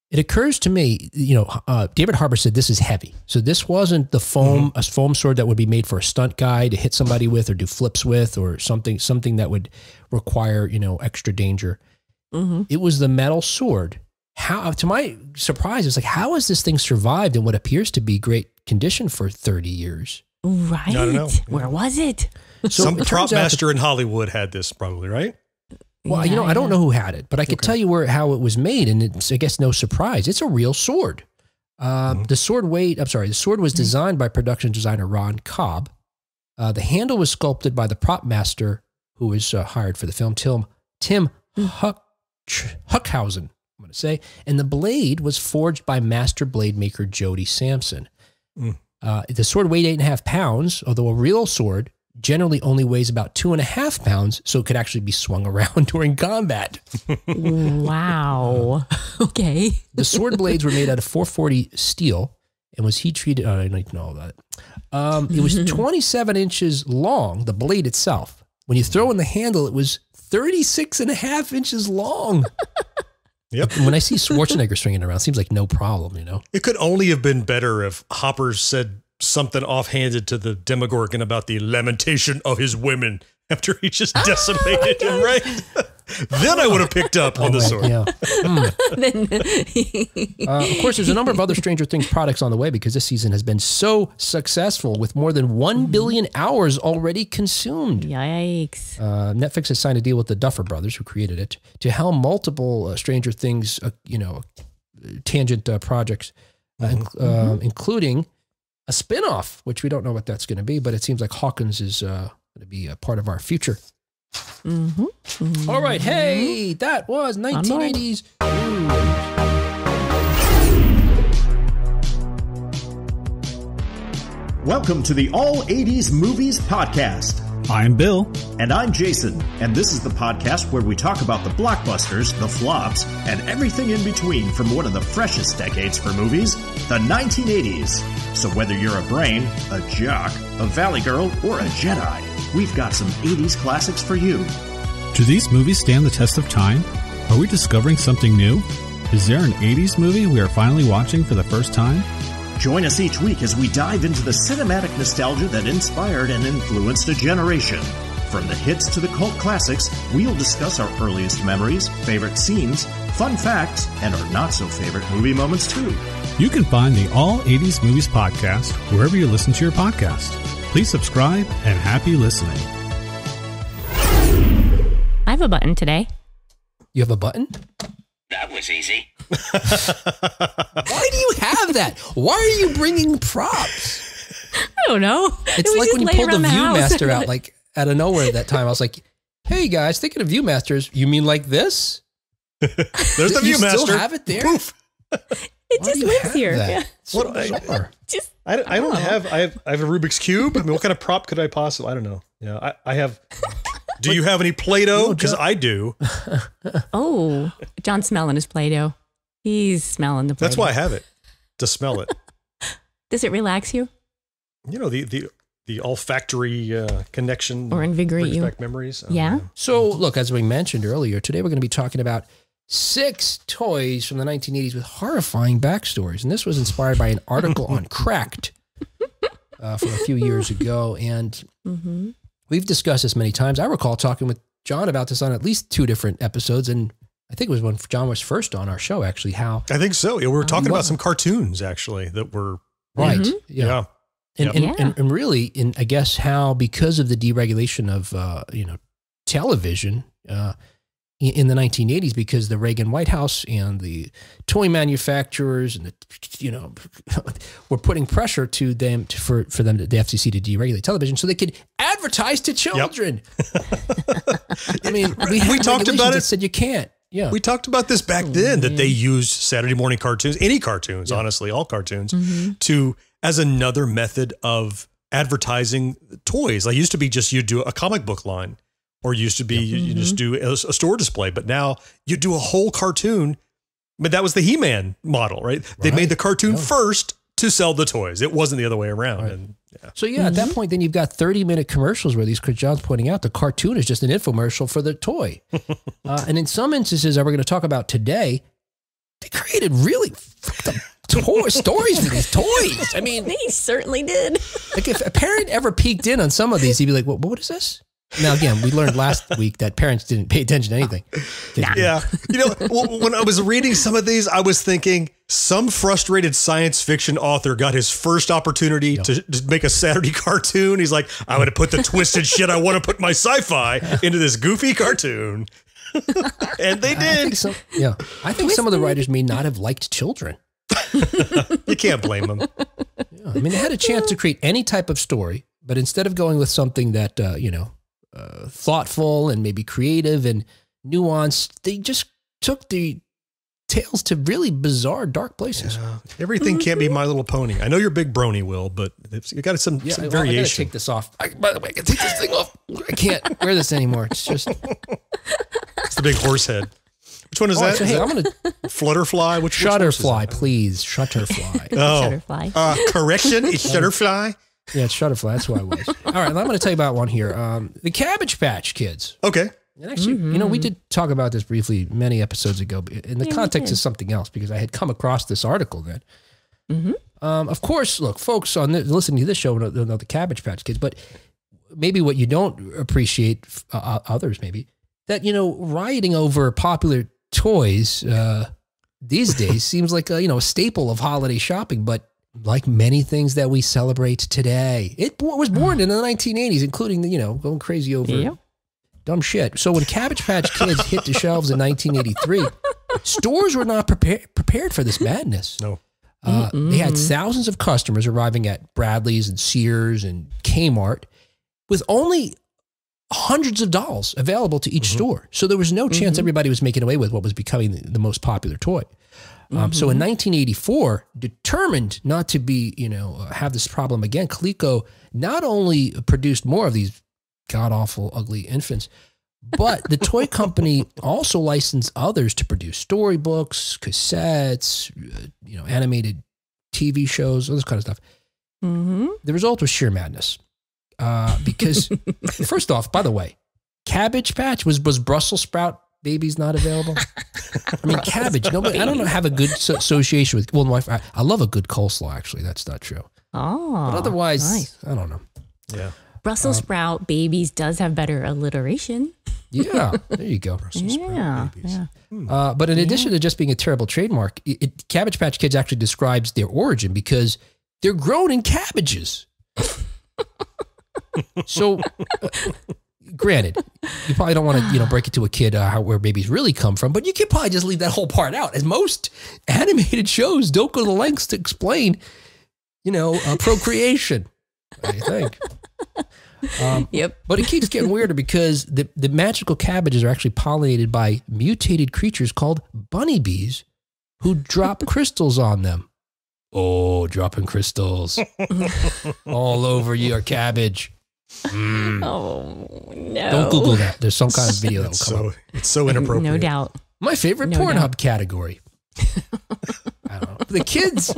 [SPEAKER 2] it occurs to me you know uh, David Harbour said this is heavy, so this wasn't the foam a foam sword that would be made for a stunt guy to hit somebody with or do flips with or something something that would require you know extra danger.
[SPEAKER 4] Mhm.
[SPEAKER 2] It was the metal sword. How to my surprise, it's like how has this thing survived in what appears to be great condition for thirty years?
[SPEAKER 4] Right.
[SPEAKER 3] don't know.
[SPEAKER 4] Where was it?
[SPEAKER 2] So
[SPEAKER 3] Some
[SPEAKER 2] it
[SPEAKER 3] prop
[SPEAKER 2] turns out that-
[SPEAKER 3] master in Hollywood had this probably, right?
[SPEAKER 2] Well, you know,
[SPEAKER 4] Yeah,
[SPEAKER 2] I don't know who had it, but I could
[SPEAKER 3] Okay.
[SPEAKER 2] tell you where how it was made, and it's I guess no surprise. It's a real sword. Uh,
[SPEAKER 3] Mhm.
[SPEAKER 2] The sword weight. I'm sorry. The sword was designed by production designer Ron Cobb. Uh, the handle was sculpted by the prop master who was uh, hired for the film, Tim Tim Huck, Huckhausen. I'm going to say, and the blade was forged by master blade maker Jody Samson.
[SPEAKER 3] Mm.
[SPEAKER 2] Uh, the sword weighed eight and a half pounds, although a real sword generally only weighs about two and a half pounds, so it could actually be swung [laughs] around during combat.
[SPEAKER 4] Wow. [laughs] okay.
[SPEAKER 2] The sword blades were made out of 440 steel and was heat treated. Oh, I don't know all that. Um, it was [laughs] 27 inches long, the blade itself. When you throw in the handle, it was 36 and a half inches long.
[SPEAKER 3] Yep.
[SPEAKER 2] When I see Schwarzenegger swinging around, it seems like no problem, you know?
[SPEAKER 3] It could only have been better if Hopper said something offhanded to the Demogorgon about the lamentation of his women after he just ah, decimated him, right? Then I would have picked up on
[SPEAKER 2] Oh,
[SPEAKER 3] the
[SPEAKER 2] right,
[SPEAKER 3] sword.
[SPEAKER 2] Yeah. [laughs]
[SPEAKER 4] then [laughs]
[SPEAKER 2] Uh, of course, there's a number of other Stranger Things products on the way because this season has been so successful with more than 1 billion hours already consumed.
[SPEAKER 4] Yikes.
[SPEAKER 2] Uh, Netflix has signed a deal with the Duffer Brothers, who created it, to helm multiple uh, Stranger Things, uh, you know, tangent uh, projects, uh, inc- uh, including a spin-off, which we don't know what that's going to be, but it seems like Hawkins is uh, going to be a part of our future.
[SPEAKER 4] Mm-hmm.
[SPEAKER 2] All right, hey, that was 1980s.
[SPEAKER 5] Welcome to the All 80s Movies Podcast.
[SPEAKER 6] I'm Bill.
[SPEAKER 5] And I'm Jason, and this is the podcast where we talk about the blockbusters, the flops, and everything in between from one of the freshest decades for movies, the 1980s. So whether you're a brain, a jock, a valley girl, or a Jedi, we've got some 80s classics for you.
[SPEAKER 6] Do these movies stand the test of time? Are we discovering something new? Is there an 80s movie we are finally watching for the first time?
[SPEAKER 5] Join us each week as we dive into the cinematic nostalgia that inspired and influenced a generation. From the hits to the cult classics, we'll discuss our earliest memories, favorite scenes, fun facts, and our not so favorite movie moments too.
[SPEAKER 6] You can find the All 80s Movies Podcast wherever you listen to your podcast. Please subscribe and happy listening.
[SPEAKER 4] I have a button today.
[SPEAKER 2] You have a button?
[SPEAKER 7] That was easy.
[SPEAKER 2] Why do you have that? Why are you bringing props?
[SPEAKER 4] I don't know. It
[SPEAKER 2] It's
[SPEAKER 4] was
[SPEAKER 2] like
[SPEAKER 4] just
[SPEAKER 2] when you
[SPEAKER 4] laying
[SPEAKER 2] pulled the
[SPEAKER 4] around house.
[SPEAKER 2] ViewMaster out, [laughs] like out of nowhere at that time. I was like, "Hey guys, thinking of ViewMasters? You mean like this? [laughs]
[SPEAKER 3] There's the ViewMaster.
[SPEAKER 2] you still have it there?
[SPEAKER 3] Poof.
[SPEAKER 4] it
[SPEAKER 2] Why
[SPEAKER 4] just
[SPEAKER 2] you
[SPEAKER 4] lives here. Yeah.
[SPEAKER 2] It's so
[SPEAKER 3] What I-
[SPEAKER 2] bizarre.
[SPEAKER 4] Just
[SPEAKER 3] I, I don't
[SPEAKER 4] Oh.
[SPEAKER 3] have I have I have a Rubik's cube. I mean, what kind of prop could I possibly? I don't know. Yeah, I, I have. Do you have any Play-Doh? Because I do. [laughs]
[SPEAKER 4] oh, Jon's smelling his Play-Doh. He's smelling the. Play-Doh.
[SPEAKER 3] That's why I have it to smell it. [laughs]
[SPEAKER 4] Does it relax you
[SPEAKER 3] You know the the the olfactory uh, connection
[SPEAKER 4] or invigorate
[SPEAKER 3] brings
[SPEAKER 4] you?
[SPEAKER 3] back memories.
[SPEAKER 4] Yeah.
[SPEAKER 2] So, look, as we mentioned earlier, today we're going to be talking about six toys from the 1980s with horrifying backstories. And this was inspired by an article on [laughs] Cracked uh, from a few years ago. And
[SPEAKER 4] Mm-hmm.
[SPEAKER 2] we've discussed this many times. I recall talking with Jon about this on at least two different episodes. And I think it was when Jon was first on our show, actually, how,
[SPEAKER 3] I think so. Yeah, we were talking
[SPEAKER 2] wow.
[SPEAKER 3] about some cartoons actually that were
[SPEAKER 2] right.
[SPEAKER 4] Mhm.
[SPEAKER 3] yeah.
[SPEAKER 2] Yeah. And,
[SPEAKER 3] Yep.
[SPEAKER 2] and,
[SPEAKER 4] Yeah.
[SPEAKER 2] and, and really, in I guess how because of the deregulation of uh, you know television uh, in, in the 1980s, because the Reagan White House and the toy manufacturers and the you know [laughs] were putting pressure to them to, for for them to, the FCC to deregulate television so they could advertise to children. [laughs] I mean, we,
[SPEAKER 3] We talked about it.
[SPEAKER 2] Said you can't. Yeah.
[SPEAKER 3] We talked about this back then that they used Saturday morning cartoons, any cartoons, honestly, all cartoons,
[SPEAKER 4] Mm-hmm.
[SPEAKER 3] to as another method of advertising toys. Like used to be just you do a comic book line, or used to be you, you just do a, a store display, but now you do a whole cartoon. But that was the He-Man model, right? They made the cartoon
[SPEAKER 2] Yeah.
[SPEAKER 3] first to sell the toys. It wasn't the other way around. And
[SPEAKER 2] So yeah, at that point, then you've got 30 minute commercials where these Chris Jon's pointing out the cartoon is just an infomercial for the toy. [laughs] uh, and in some instances that we're going to talk about today, they created really fucked up toy [laughs] stories for these toys. I mean,
[SPEAKER 4] They certainly did.
[SPEAKER 2] like if a parent ever peeked in on some of these, he'd be like, "What? What is this?" Now again, we learned last week that parents didn't pay attention to anything.
[SPEAKER 3] yeah, you know, when I was reading some of these, I was thinking some frustrated science fiction author got his first opportunity to, to make a Saturday [laughs] cartoon. He's like, I'm going to put the twisted shit I want to put my sci-fi into this goofy cartoon. [laughs] and they
[SPEAKER 2] I
[SPEAKER 3] did.
[SPEAKER 2] some, yeah, I think some of the writers may not have liked children. [laughs]
[SPEAKER 3] You can't blame them.
[SPEAKER 2] I mean, they had a chance to create any type of story, but instead of going with something that uh, you know, uh, thoughtful and maybe creative and nuanced, they just took the tales to really bizarre, dark places.
[SPEAKER 3] Everything can't be My Little Pony. I know you're big brony, Will, but it's, you got some,
[SPEAKER 2] Yeah,
[SPEAKER 3] some
[SPEAKER 2] well, I gotta
[SPEAKER 3] variation.
[SPEAKER 2] take this off. I, by the way, I can take this thing off. I can't wear this anymore. It's just. [laughs]
[SPEAKER 3] It's the big horse head. Which one is
[SPEAKER 2] Oh,
[SPEAKER 3] that?
[SPEAKER 2] so,
[SPEAKER 3] Is
[SPEAKER 2] hey,
[SPEAKER 3] that
[SPEAKER 2] I'm gonna [laughs]
[SPEAKER 3] Flutterfly? Which which horse is
[SPEAKER 2] Shutterfly,
[SPEAKER 3] that?
[SPEAKER 2] please. Shutterfly.
[SPEAKER 3] Oh,
[SPEAKER 4] Shutterfly.
[SPEAKER 3] uh, correction. It's [laughs] Shutterfly.
[SPEAKER 2] Yeah, it's Shutterfly. That's who I was. [laughs] All right, I'm going to tell you about one here. Um, the Cabbage Patch Kids.
[SPEAKER 3] Okay.
[SPEAKER 2] And actually, you know, we did talk about this briefly many episodes ago but in the
[SPEAKER 4] we
[SPEAKER 2] context of something else because I had come across this article then.
[SPEAKER 4] Mhm.
[SPEAKER 2] Um, of course, look, folks on the, listening to this show know, know the Cabbage Patch Kids, but maybe what you don't appreciate, uh, uh, others maybe, that, you know, rioting over popular toys uh, these days seems like a, you know, a staple of holiday shopping, but like many things that we celebrate today, it was born in the [sighs] 1980s, including, the, you know, going crazy over
[SPEAKER 4] Yep.
[SPEAKER 2] dumb shit. So when Cabbage Patch Kids hit the shelves in 1983, stores were not prepared prepared for this madness.
[SPEAKER 3] No.
[SPEAKER 2] Uh, they had thousands of customers arriving at Bradlees and Sears and Kmart with only hundreds of dolls available to each store. So there was no chance everybody was making away with what was becoming the, the most popular toy. Um, So in 1984, determined not to be, you know, uh, have this problem again, Coleco not only produced more of these god awful, ugly infants, but the toy [laughs] company also licensed others to produce storybooks, cassettes, uh, you know, animated TV shows, all this kind of stuff.
[SPEAKER 4] Mm-hmm.
[SPEAKER 2] The result was sheer madness. Uh, because [laughs] first off, by the way, Cabbage Patch was was Brussels sprout babies not available? I mean, [laughs] cabbage. Nobody. I don't know. Have a good so- association with. Well, my, I, I love a good coleslaw. Actually, that's not true.
[SPEAKER 4] Oh,
[SPEAKER 2] But otherwise,
[SPEAKER 4] nice.
[SPEAKER 2] I don't know.
[SPEAKER 3] Yeah.
[SPEAKER 4] Brussels sprout babies does have better alliteration.
[SPEAKER 2] Yeah, [laughs] there you go.
[SPEAKER 4] yeah, yeah.
[SPEAKER 2] Uh, but in addition to just being a terrible trademark, it, it, Cabbage Patch Kids actually describes their origin because they're grown in cabbages. [laughs] so, uh, granted, you probably don't want to you know [sighs] break it to a kid uh, how where babies really come from, but you can probably just leave that whole part out. As most [laughs] animated shows don't go to the lengths to explain, you know, uh, procreation. I think. [laughs] Um,
[SPEAKER 4] Yep.
[SPEAKER 2] but it keeps getting weirder because the, the magical cabbages are actually pollinated by mutated creatures called bunny bees who drop [laughs] crystals on them. Oh, dropping crystals all over your cabbage. Mm.
[SPEAKER 4] Oh no.
[SPEAKER 2] Don't Google that. There's some kind of [laughs] video that will
[SPEAKER 3] It's
[SPEAKER 2] come up.
[SPEAKER 3] so it's so inappropriate.
[SPEAKER 4] No doubt.
[SPEAKER 2] My favorite
[SPEAKER 4] No
[SPEAKER 2] Pornhub category. I don't know. The kids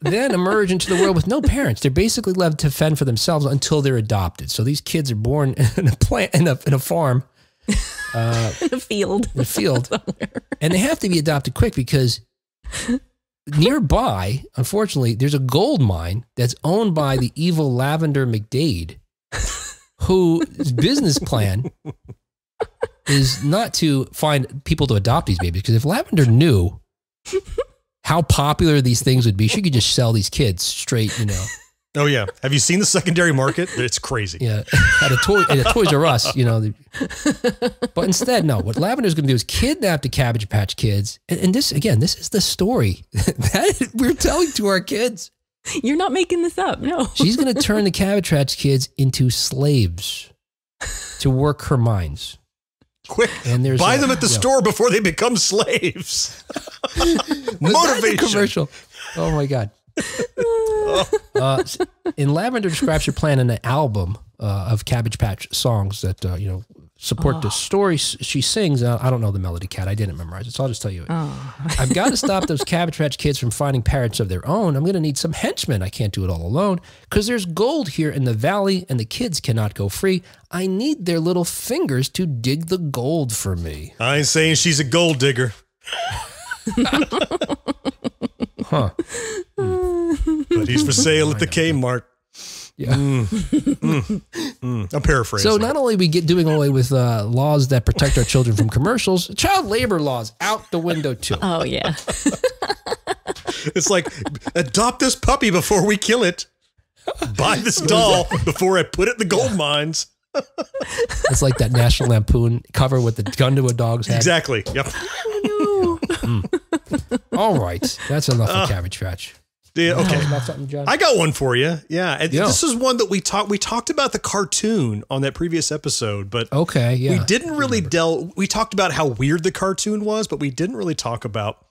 [SPEAKER 2] then emerge into the world with no parents. They're basically left to fend for themselves until they're adopted. So these kids are born in a plant in a, in a farm uh, [laughs]
[SPEAKER 4] In the field.
[SPEAKER 2] in a field, [laughs] and they have to be adopted quick because nearby, unfortunately, there's a gold mine that's owned by the evil Lavender McDade, whose business plan is not to find people to adopt these babies. Because if Lavender knew how popular these things would be, she could just sell these kids straight, you know.
[SPEAKER 3] Oh yeah. Have you seen the secondary market? It's crazy.
[SPEAKER 2] Yeah, at a toy at a Toys R Us, you know. but instead, no. What Lavender's going to do is kidnap the Cabbage Patch Kids, and, and this again, this is the story [laughs] that we're telling to our kids. [laughs]
[SPEAKER 4] You're not making this up. No.
[SPEAKER 2] She's going [laughs] to turn the Cabbage Patch Kids into slaves to work her mines.
[SPEAKER 3] Quick.
[SPEAKER 2] And there's
[SPEAKER 3] Buy
[SPEAKER 2] a-
[SPEAKER 3] them at the
[SPEAKER 2] yeah.
[SPEAKER 3] store before they become slaves. [laughs]
[SPEAKER 2] That's
[SPEAKER 3] Motivation.
[SPEAKER 2] commercial. Oh my god. uh, in Lavender describes her plan in an album uh, of Cabbage Patch songs that uh, you know support the story she sings. Uh, I don't know the melody Kat. I didn't memorize it, so I'll just tell you it. [laughs] I've got to stop those Cabbage Patch kids from finding parents of their own. I'm going to need some henchmen. I can't do it all alone because there's gold here in the valley and the kids cannot go free. I need their little fingers to dig the gold for me.
[SPEAKER 3] I ain't saying she's a gold digger,
[SPEAKER 2] Huh.
[SPEAKER 3] but he's for sale at the Kmart.
[SPEAKER 2] Yeah. [laughs]
[SPEAKER 3] Mm, I'm paraphrasing.
[SPEAKER 2] So not only we get doing away with uh, laws that protect our children from commercials, child labor laws out the window too. [laughs]
[SPEAKER 4] Oh yeah. [laughs]
[SPEAKER 3] It's like adopt this puppy before we kill it. Buy this doll before I put it in the gold mines.
[SPEAKER 2] It's like that National Lampoon cover with the gun to a dog's head.
[SPEAKER 3] Exactly. Yep.
[SPEAKER 2] All right, that's enough of Cabbage Patch.
[SPEAKER 3] Yeah, okay.
[SPEAKER 2] something,
[SPEAKER 3] I got one for you. Yeah. And
[SPEAKER 2] Yeah.
[SPEAKER 3] This is one that we talked we talked about the cartoon on that previous episode, but
[SPEAKER 2] okay, yeah.
[SPEAKER 3] we didn't really delve we talked about how weird the cartoon was, but we didn't really talk about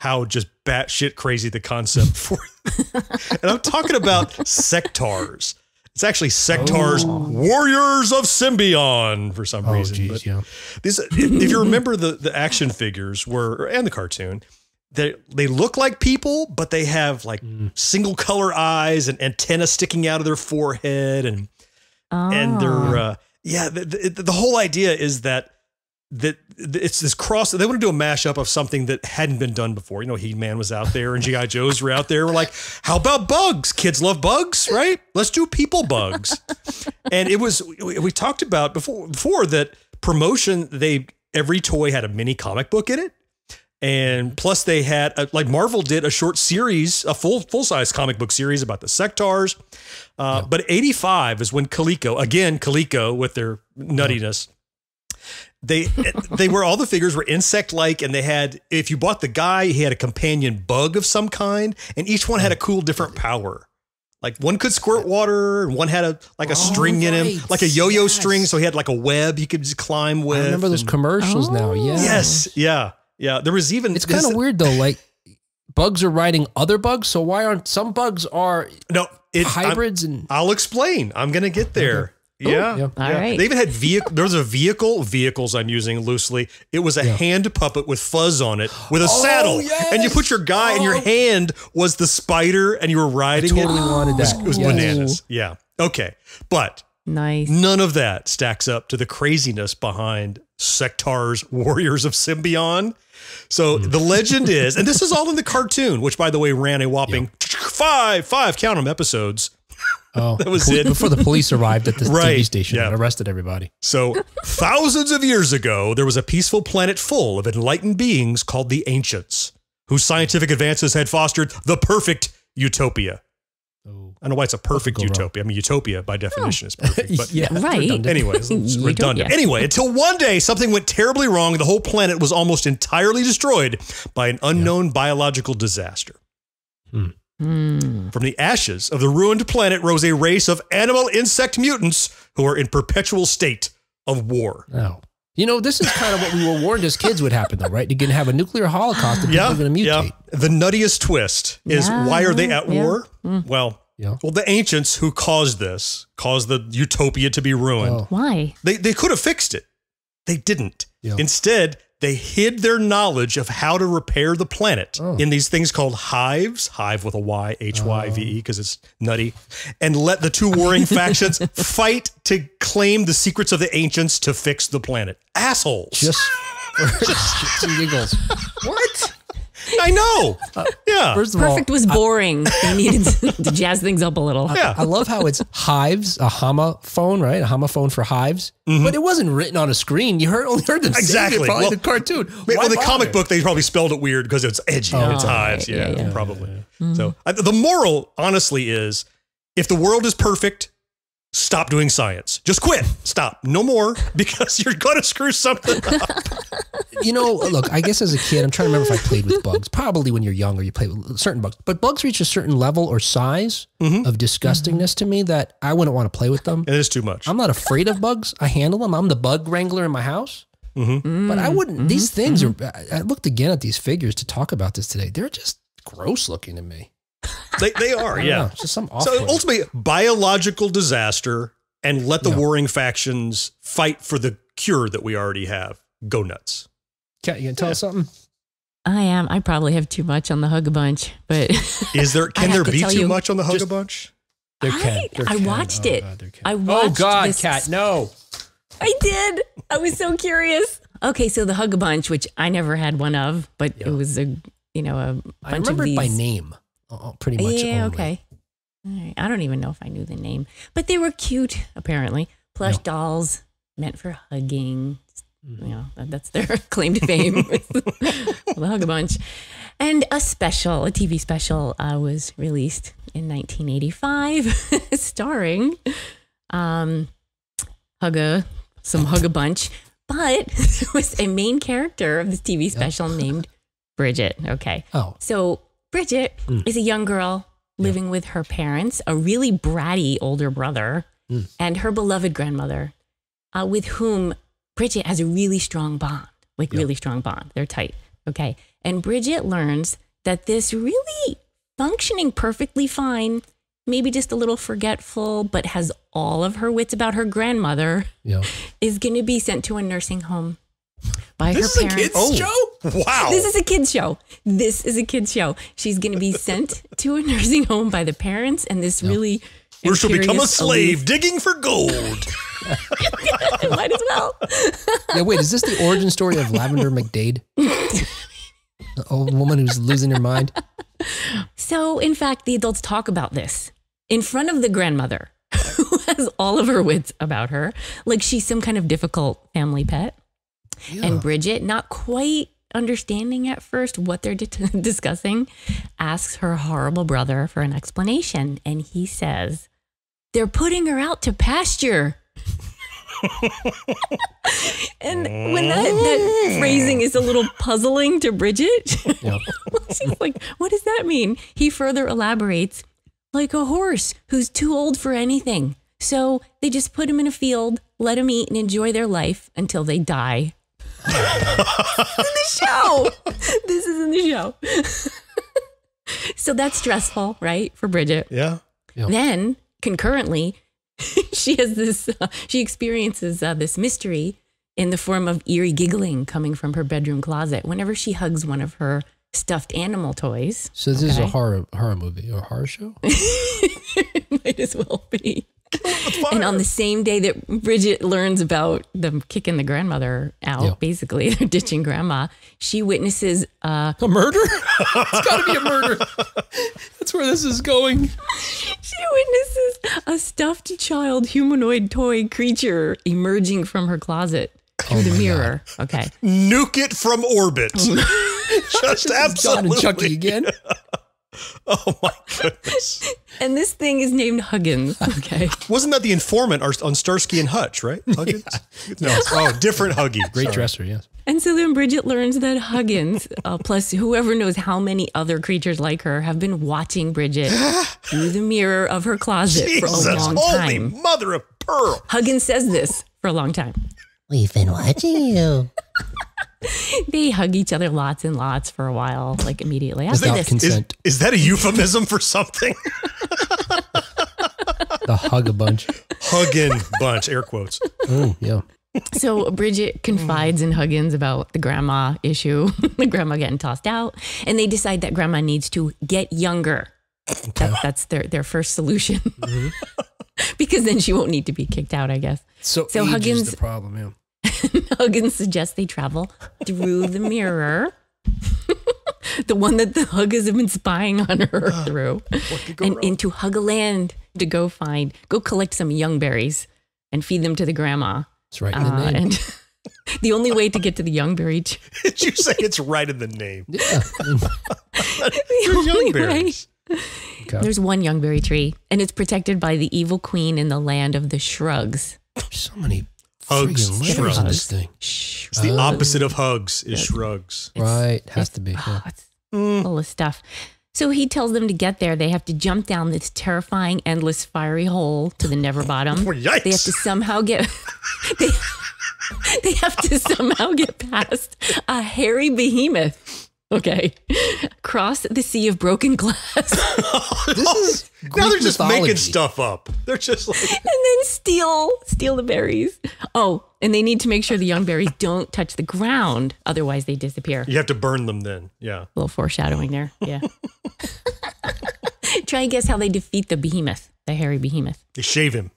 [SPEAKER 3] how just batshit crazy the concept [laughs] for [laughs] and I'm talking about Sectaurs. It's actually Sectaurs oh. warriors of symbion for some
[SPEAKER 2] Oh,
[SPEAKER 3] reason.
[SPEAKER 2] geez,
[SPEAKER 3] but-
[SPEAKER 2] yeah.
[SPEAKER 3] These, if if you remember the the action figures were and the cartoon, they they look like people, but they have like single color eyes and antenna sticking out of their forehead, and and
[SPEAKER 4] Oh.
[SPEAKER 3] they're uh, yeah. The, the, the whole idea is that that it's this cross. They want to do a mashup of something that hadn't been done before. You know, He Man was out there, and GI [laughs] Joes were out there. We're like, how about bugs? Kids love bugs, right? Let's do people bugs. and it was we, we talked about before before that promotion. They every toy had a mini comic book in it. And plus, they had a, like Marvel did a short series, a full full size comic book series about the Sectaurs. Uh, But '85 is when Coleco, again Coleco with their nuttiness, they [laughs] they were all the figures were insect like, and they had if you bought the guy, he had a companion bug of some kind, and each one had a cool different power. Like one could squirt water, and one had a like a string in him, like a yo-yo
[SPEAKER 2] Yes.
[SPEAKER 3] string. So he had like a web he could just climb with.
[SPEAKER 2] I remember those
[SPEAKER 3] and-
[SPEAKER 2] commercials now. Yeah.
[SPEAKER 3] Yes, yeah, yeah. There was even
[SPEAKER 2] It's kind of weird though. Like bugs are riding other bugs, so why aren't some bugs are
[SPEAKER 3] No, it, I'm-
[SPEAKER 2] hybrids and
[SPEAKER 3] I'll explain. I'm gonna get there. Yeah.
[SPEAKER 2] yeah.
[SPEAKER 4] All right.
[SPEAKER 3] They even had vehicle. There was a vehicle. Vehicles I'm using loosely. It was a hand puppet with fuzz on it, with a oh, saddle, and you put your guy, and your
[SPEAKER 2] Oh.
[SPEAKER 3] hand was the spider, and you were riding
[SPEAKER 2] totally
[SPEAKER 3] it.
[SPEAKER 2] wanted
[SPEAKER 3] It was, it was
[SPEAKER 2] Yes.
[SPEAKER 3] bananas. Yeah. Okay, but
[SPEAKER 4] nice.
[SPEAKER 3] none of that stacks up to the craziness behind Sectaurs Warriors of Symbion. So
[SPEAKER 2] Hmm.
[SPEAKER 3] the legend [laughs] is, and this is all in the cartoon, which by the way ran a whopping five, five count 'em episodes. [laughs]
[SPEAKER 2] oh,
[SPEAKER 3] That was it.
[SPEAKER 2] before the police arrived at the [laughs]
[SPEAKER 3] Right,
[SPEAKER 2] TV station
[SPEAKER 3] yeah.
[SPEAKER 2] and arrested everybody.
[SPEAKER 3] So, thousands of years ago, there was a peaceful planet full of enlightened beings called the Ancients, whose scientific advances had fostered the perfect utopia.
[SPEAKER 2] Oh.
[SPEAKER 3] I don't know why it's a perfect
[SPEAKER 2] go wrong?
[SPEAKER 3] utopia. I mean, utopia by definition is [laughs] perfect. But
[SPEAKER 2] yeah,
[SPEAKER 4] Right.
[SPEAKER 2] redundant.
[SPEAKER 3] Anyways, it's redundant.
[SPEAKER 4] don't-
[SPEAKER 3] Anyway, until one day something went terribly wrong the whole planet was almost entirely destroyed by an unknown biological disaster.
[SPEAKER 4] Hmm.
[SPEAKER 3] From the ashes of the ruined planet rose a race of animal insect mutants who are in perpetual state of war.
[SPEAKER 2] Oh. You know, this is kind of what we were warned as kids would happen, though, right? You're going to have a nuclear holocaust and people are going to mutate.
[SPEAKER 3] The nuttiest twist is
[SPEAKER 4] Yeah,
[SPEAKER 3] why are they at
[SPEAKER 4] yeah.
[SPEAKER 3] war? Well,
[SPEAKER 2] Yeah.
[SPEAKER 3] well, the ancients who caused this, caused the utopia to be ruined.
[SPEAKER 2] Oh.
[SPEAKER 4] Why?
[SPEAKER 3] They they could have fixed it. They didn't.
[SPEAKER 2] Yeah.
[SPEAKER 3] Instead, they hid their knowledge of how to repair the planet
[SPEAKER 2] Oh.
[SPEAKER 3] in these things called hives, hive with a Y, H Y V E, oh. because it's nutty, and let the two warring [laughs] factions fight to claim the secrets of the ancients to fix the planet. Assholes.
[SPEAKER 2] Just [laughs] for shits and giggles. [laughs] What?
[SPEAKER 3] I know. yeah.
[SPEAKER 2] First of all,
[SPEAKER 4] Perfect was boring. They needed to jazz things up a little.
[SPEAKER 3] yeah.
[SPEAKER 2] I love how it's hives, a homophone, right? A homophone for hives. But it wasn't written on a screen. You heard only heard them say
[SPEAKER 3] Mm-hmm. Exactly.
[SPEAKER 2] it probably
[SPEAKER 3] Well,
[SPEAKER 2] the cartoon.
[SPEAKER 3] Well,
[SPEAKER 2] Why
[SPEAKER 3] the comic book, they probably spelled it weird because it's edgy.
[SPEAKER 2] Oh,
[SPEAKER 3] it's hives.
[SPEAKER 4] right.
[SPEAKER 3] Yeah,
[SPEAKER 4] Yeah, yeah.
[SPEAKER 3] probably. So I, the moral, honestly, is if the world is perfect, stop doing science. Just quit. Stop. No more [laughs] because you're going to screw something up.
[SPEAKER 2] You know, look, I guess as a kid, I'm trying to remember if I played with bugs. Probably when you're younger, you play with certain bugs. But bugs reach a certain level or size
[SPEAKER 3] Mm-hmm.
[SPEAKER 2] of disgustingness to me that I wouldn't want to play with them.
[SPEAKER 3] It is too much.
[SPEAKER 2] I'm not afraid of bugs. I handle them. I'm the bug wrangler in my house.
[SPEAKER 3] Mm-hmm.
[SPEAKER 2] But I wouldn't. These things are. I I looked again at these figures to talk about this today. They're just gross looking to me.
[SPEAKER 3] They, they are,
[SPEAKER 2] I don't know,
[SPEAKER 3] yeah.
[SPEAKER 2] it's just some off.
[SPEAKER 3] So ultimately, biological disaster and let the
[SPEAKER 2] Yeah.
[SPEAKER 3] warring factions fight for the cure that we already have. Go nuts.
[SPEAKER 2] Kat, you gonna tell us something?
[SPEAKER 4] I am. I probably have too much on the Hugga Bunch, but [laughs]
[SPEAKER 3] Is there? Can there
[SPEAKER 4] to
[SPEAKER 3] be too
[SPEAKER 4] you-
[SPEAKER 3] much on the hug a bunch?
[SPEAKER 2] There
[SPEAKER 4] I,
[SPEAKER 2] can. There
[SPEAKER 4] I
[SPEAKER 2] can.
[SPEAKER 4] watched
[SPEAKER 2] Oh,
[SPEAKER 4] it.
[SPEAKER 2] God, there can.
[SPEAKER 4] I
[SPEAKER 2] Oh God,
[SPEAKER 4] this-
[SPEAKER 2] Kat, no.
[SPEAKER 4] I did. I was so curious. Okay, so the Hugga Bunch, which I never had one of, but
[SPEAKER 2] Yeah.
[SPEAKER 4] it was a you know a bunch
[SPEAKER 2] I remember
[SPEAKER 4] of
[SPEAKER 2] it by name. Oh, pretty much.
[SPEAKER 4] Yeah,
[SPEAKER 2] only.
[SPEAKER 4] okay. All right. I don't even know if I knew the name, but they were cute. Apparently, plush
[SPEAKER 2] Yeah.
[SPEAKER 4] dolls meant for hugging.
[SPEAKER 2] Mm-hmm.
[SPEAKER 4] You know, that, that's their [laughs] claim to fame. [laughs] [laughs] the Hugga Bunch, and a special, a TV special, uh, was released in 1985, starring um, Hugga, some Hugga Bunch, but there was a main character of this TV special named Bridget. Okay.
[SPEAKER 2] Oh,
[SPEAKER 4] So Bridget
[SPEAKER 2] Hmm.
[SPEAKER 4] is a young girl living with her parents, a really bratty older brother,
[SPEAKER 2] Hmm.
[SPEAKER 4] and her beloved grandmother, uh, with whom Bridget has a really strong bond, like
[SPEAKER 2] Yeah.
[SPEAKER 4] really strong bond. They're tight. Okay. And Bridget learns that this really functioning perfectly fine, maybe just a little forgetful, but has all of her wits about her grandmother,
[SPEAKER 2] yeah. [laughs]
[SPEAKER 4] is going to be sent to a nursing home by
[SPEAKER 2] This
[SPEAKER 4] her
[SPEAKER 2] is a
[SPEAKER 4] parents.
[SPEAKER 2] kids show. Oh.
[SPEAKER 3] Wow.
[SPEAKER 4] This is a kids show. This is a kids show. She's going to be sent [laughs] to a nursing home by the parents, and this really
[SPEAKER 3] Where she'll become a
[SPEAKER 4] imperious,
[SPEAKER 3] slave digging for gold. [laughs]
[SPEAKER 4] Might as well.
[SPEAKER 2] Yeah. Wait, is this the origin story of Lavender McDade? the old woman who's losing her mind.
[SPEAKER 4] So, in fact, the adults talk about this in front of the grandmother, [laughs] who has all of her wits about her, like she's some kind of difficult family pet. And Bridget, not quite understanding at first what they're di- [laughs] discussing, asks her horrible brother for an explanation. And he says, They're putting her out to pasture. [laughs] and when that, that oh. phrasing is a little puzzling to Bridget, [laughs] she's like, What does that mean? He further elaborates, like a horse who's too old for anything. So they just put him in a field, let him eat and enjoy their life until they die. In the show. This is in the show. [laughs] so that's stressful, right, for Bridget.
[SPEAKER 3] Yeah.
[SPEAKER 2] Yeah.
[SPEAKER 4] Then concurrently, [laughs] she has this. Uh, she experiences uh, this mystery in the form of eerie giggling coming from her bedroom closet whenever she hugs one of her stuffed animal toys.
[SPEAKER 2] So this is a horror horror movie or horror show. [laughs]
[SPEAKER 4] Might as well be. And on the same day that Bridget learns about them kicking the grandmother out,
[SPEAKER 2] Yeah.
[SPEAKER 4] basically, [laughs] they're ditching grandma, she witnesses uh,
[SPEAKER 2] A murder? [laughs] it's got to be a murder. That's where this is going.
[SPEAKER 4] she witnesses a stuffed child humanoid toy creature emerging from her closet through
[SPEAKER 2] Oh
[SPEAKER 4] the mirror. Okay.
[SPEAKER 3] Nuke it from orbit. [laughs] Just
[SPEAKER 2] Jon
[SPEAKER 3] absolutely.
[SPEAKER 2] and Chucky again. [laughs]
[SPEAKER 3] Oh my goodness. [laughs]
[SPEAKER 4] And this thing is named Huggins. [laughs] Okay.
[SPEAKER 3] Wasn't that the informant on on Starsky and Hutch, right? Huggins? No. Oh, different Huggy.
[SPEAKER 2] Great
[SPEAKER 3] Sorry.
[SPEAKER 2] dresser, yes.
[SPEAKER 4] And so then Bridget learns that Huggins, uh, plus whoever knows how many other creatures like her, have been watching Bridget [gasps] through the mirror of her closet for a long
[SPEAKER 3] holy
[SPEAKER 4] time.
[SPEAKER 3] mother of pearl.
[SPEAKER 4] Huggins says this for a long time.
[SPEAKER 8] We've been watching you. [laughs]
[SPEAKER 4] They hug each other lots and lots for a while, like immediately after
[SPEAKER 2] Without
[SPEAKER 4] this.
[SPEAKER 3] Is,
[SPEAKER 2] consent.
[SPEAKER 3] is that a euphemism for something? [laughs]
[SPEAKER 2] The Hugga Bunch.
[SPEAKER 3] Huggin bunch, air quotes.
[SPEAKER 2] Oh, yeah.
[SPEAKER 4] So Bridget confides in Huggins about the grandma issue, [laughs] the grandma getting tossed out, and they decide that grandma needs to get younger. That, that's their their first solution, mm-hmm. because then she won't need to be kicked out, I guess.
[SPEAKER 2] So,
[SPEAKER 4] So
[SPEAKER 2] age
[SPEAKER 4] Huggins-
[SPEAKER 2] is the problem, yeah. [laughs]
[SPEAKER 4] Huggins suggests they travel through the mirror, [laughs] the one that the Huggins have been spying on her through, and into Huggaland to go find, go collect some young berries and feed them to the grandma.
[SPEAKER 2] It's right in the
[SPEAKER 4] Uh,
[SPEAKER 2] name.
[SPEAKER 4] and [laughs] the only way to get to the youngberry tree,
[SPEAKER 3] Did you say it's right in the name?
[SPEAKER 2] yeah.
[SPEAKER 4] the only way-
[SPEAKER 2] Okay.
[SPEAKER 4] There's one young berry tree, and it's protected by the evil queen in the land of the shrugs.
[SPEAKER 2] There's so many
[SPEAKER 3] Hugs,
[SPEAKER 2] friggin' letters in this
[SPEAKER 3] shrugs.
[SPEAKER 2] thing.
[SPEAKER 4] Shh.
[SPEAKER 3] It's the opposite of hugs is shrugs.
[SPEAKER 2] Right. Has to be. yeah.
[SPEAKER 4] Oh, it's full of stuff. So he tells them to get there. They have to jump down this terrifying, endless, fiery hole to the never bottom. [laughs]
[SPEAKER 3] Oh, yikes.
[SPEAKER 4] They have to somehow get. [laughs] they, they have to somehow get past a hairy behemoth. Okay, cross the sea of broken glass. [laughs]
[SPEAKER 2] This is
[SPEAKER 3] now they're just making stuff up. They're just like [laughs]
[SPEAKER 4] and then steal steal the berries. Oh, and they need to make sure the young berries don't touch the ground, otherwise they disappear.
[SPEAKER 3] you have to burn them. Then yeah.
[SPEAKER 4] A little foreshadowing there. Yeah. [laughs] Try and guess how they defeat the behemoth, the hairy behemoth.
[SPEAKER 3] They shave him.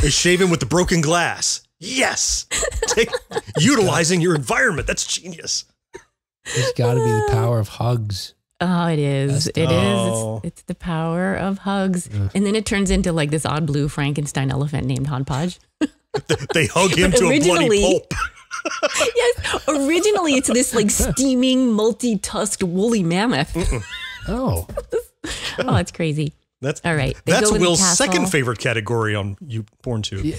[SPEAKER 3] They shave him with the broken glass. Yes. Take, utilizing your environment. That's genius.
[SPEAKER 2] It's got to be the uh, power of hugs.
[SPEAKER 4] Oh, it is.
[SPEAKER 2] That's-
[SPEAKER 4] It is.
[SPEAKER 3] Oh.
[SPEAKER 4] It's, it's the power of hugs. And then it turns into like this odd blue Frankenstein elephant named Hodpodge.
[SPEAKER 3] They hug him
[SPEAKER 4] But
[SPEAKER 3] to a bloody
[SPEAKER 4] originally-
[SPEAKER 3] pulp. [laughs] [laughs]
[SPEAKER 4] yes. Originally, it's this like steaming, multi tusked woolly mammoth.
[SPEAKER 2] Oh, [laughs]
[SPEAKER 4] Oh, it's crazy.
[SPEAKER 3] That's
[SPEAKER 4] All right. They
[SPEAKER 3] That's
[SPEAKER 4] go in the
[SPEAKER 3] Will's second favorite category on you porn tube.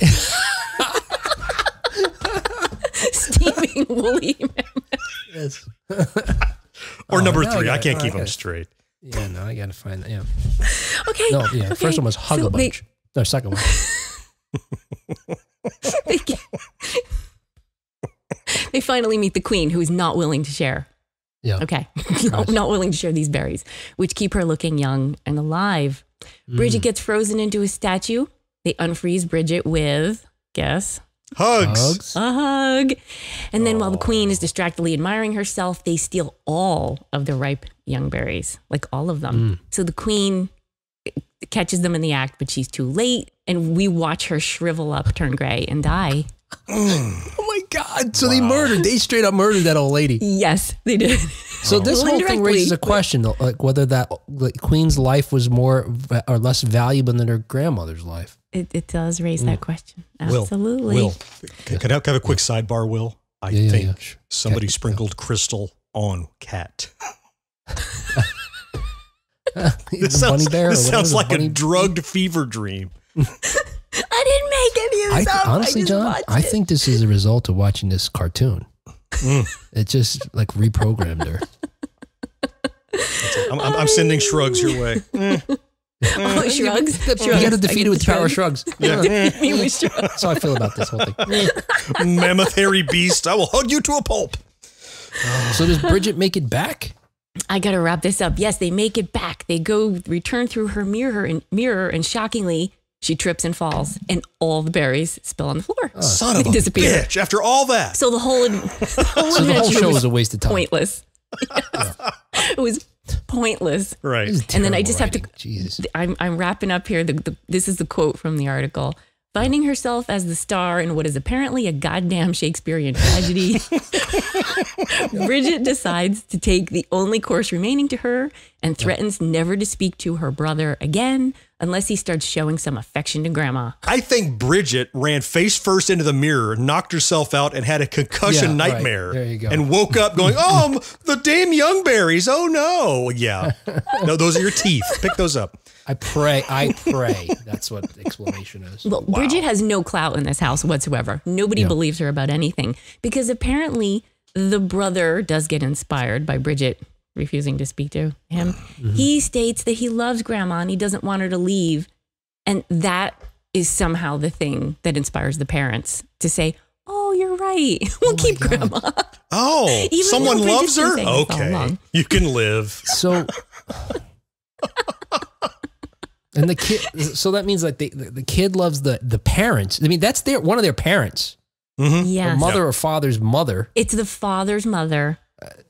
[SPEAKER 4] Steaming woolly mammoth.
[SPEAKER 2] Yes. [laughs]
[SPEAKER 3] Or
[SPEAKER 2] Oh,
[SPEAKER 3] number
[SPEAKER 2] now I
[SPEAKER 3] three. I,
[SPEAKER 2] got it.
[SPEAKER 3] can't
[SPEAKER 2] Oh, I
[SPEAKER 3] keep
[SPEAKER 2] got
[SPEAKER 3] them straight.
[SPEAKER 2] Yeah, no, I got to find that. Yeah.
[SPEAKER 4] Okay.
[SPEAKER 2] No, yeah.
[SPEAKER 4] Okay.
[SPEAKER 2] first one was hug
[SPEAKER 4] So
[SPEAKER 2] a
[SPEAKER 4] they-
[SPEAKER 2] bunch. No, second one. [laughs]
[SPEAKER 4] they, get- [laughs] they finally meet the queen who is not willing to share.
[SPEAKER 2] Yeah.
[SPEAKER 4] Okay. not, not willing to share these berries, which keep her looking young and alive. Bridget hmm. gets frozen into a statue. They unfreeze Bridget with, guess,
[SPEAKER 3] Hugs.
[SPEAKER 2] Hugs.
[SPEAKER 4] a hug. And then while the queen is distractedly admiring herself, they steal all of the ripe young berries, like all of them. Mm. So the queen catches them in the act, but she's too late. And we watch her shrivel up, turn gray, and die. Mm. [laughs]
[SPEAKER 2] Oh my God! So they murdered. They straight up murdered that old lady.
[SPEAKER 4] Yes, they did.
[SPEAKER 2] So this
[SPEAKER 4] Well,
[SPEAKER 2] whole thing raises a question, though, like whether that like, queen's life was more or less valuable than her grandmother's life.
[SPEAKER 4] It, it does raise that mm.
[SPEAKER 3] question.
[SPEAKER 4] Absolutely.
[SPEAKER 3] Will. Can, can I have a quick sidebar, Will? I
[SPEAKER 2] Yeah, yeah,
[SPEAKER 3] think
[SPEAKER 2] yeah, sure.
[SPEAKER 3] somebody
[SPEAKER 2] Kat-
[SPEAKER 3] sprinkled crystal on
[SPEAKER 2] Kat. [laughs] [laughs]
[SPEAKER 3] This sounds,
[SPEAKER 2] bear.
[SPEAKER 3] this sounds like
[SPEAKER 2] bunny-
[SPEAKER 3] a drugged fever dream. [laughs] [laughs]
[SPEAKER 4] I didn't make any of
[SPEAKER 2] I
[SPEAKER 4] this
[SPEAKER 2] th-
[SPEAKER 4] up.
[SPEAKER 2] honestly,
[SPEAKER 4] I Jon,
[SPEAKER 2] I think this is a result of watching this cartoon. Mm. It just like reprogrammed her.
[SPEAKER 3] I'm, I'm, I'm sending shrugs your way. [laughs]
[SPEAKER 4] Oh, mm. shrugs.
[SPEAKER 2] You got to defeat it with power of
[SPEAKER 4] shrugs.
[SPEAKER 2] shrugs. [laughs] Yeah.
[SPEAKER 4] Me shrugs.
[SPEAKER 2] That's how I feel about this whole thing.
[SPEAKER 3] Mammoth hairy beast. I will hug you to a pulp.
[SPEAKER 2] So does Bridget make it back?
[SPEAKER 4] I gotta wrap this up. Yes, they make it back. They go return through her mirror and mirror, and shockingly, she trips and falls, and all the berries spill on the floor.
[SPEAKER 3] Ah, son of
[SPEAKER 4] They
[SPEAKER 3] a
[SPEAKER 4] disappear.
[SPEAKER 3] bitch. After all that.
[SPEAKER 4] So the whole, [laughs] the whole
[SPEAKER 2] So the whole show
[SPEAKER 4] was
[SPEAKER 2] was a waste of time.
[SPEAKER 4] pointless. Yes. [laughs] It was pointless.
[SPEAKER 3] Right.
[SPEAKER 2] This is
[SPEAKER 4] And then I
[SPEAKER 2] terrible
[SPEAKER 4] just have to-
[SPEAKER 2] Jesus.
[SPEAKER 4] I'm, I'm wrapping up here. The, the, this is the quote from the article. Finding herself as the star in what is apparently a goddamn Shakespearean tragedy, [laughs] Bridget decides to take the only course remaining to her and threatens never to speak to her brother again unless he starts showing some affection to grandma.
[SPEAKER 3] I think Bridget ran face first into the mirror, knocked herself out, and had a concussion
[SPEAKER 2] Yeah, right.
[SPEAKER 3] nightmare.
[SPEAKER 2] There you go.
[SPEAKER 3] And woke up going, [laughs] "Oh, the damn young berries! Oh no!" Yeah, no, those are your teeth. Pick those up.
[SPEAKER 2] I pray. I pray. That's what the explanation is.
[SPEAKER 4] Well, Bridget has no clout in this house whatsoever. Nobody
[SPEAKER 2] Yeah.
[SPEAKER 4] believes her about anything because apparently the brother does get inspired by Bridget refusing to speak to him. [sighs]
[SPEAKER 2] Mm-hmm.
[SPEAKER 4] He states that he loves grandma and he doesn't want her to leave. And that is somehow the thing that inspires the parents to say, Oh, you're right. [laughs] We'll
[SPEAKER 2] my
[SPEAKER 4] keep
[SPEAKER 2] God.
[SPEAKER 4] grandma. [laughs]
[SPEAKER 3] Oh, [laughs]
[SPEAKER 4] Even
[SPEAKER 3] someone loves her.
[SPEAKER 4] saying this all
[SPEAKER 3] Okay, you can live.
[SPEAKER 2] So, and the kid. So that means like the, the the kid loves the the parents. I mean, that's their one of their parents,
[SPEAKER 3] Mhm.
[SPEAKER 2] the
[SPEAKER 4] Yes.
[SPEAKER 2] mother or father's mother.
[SPEAKER 4] It's the father's mother.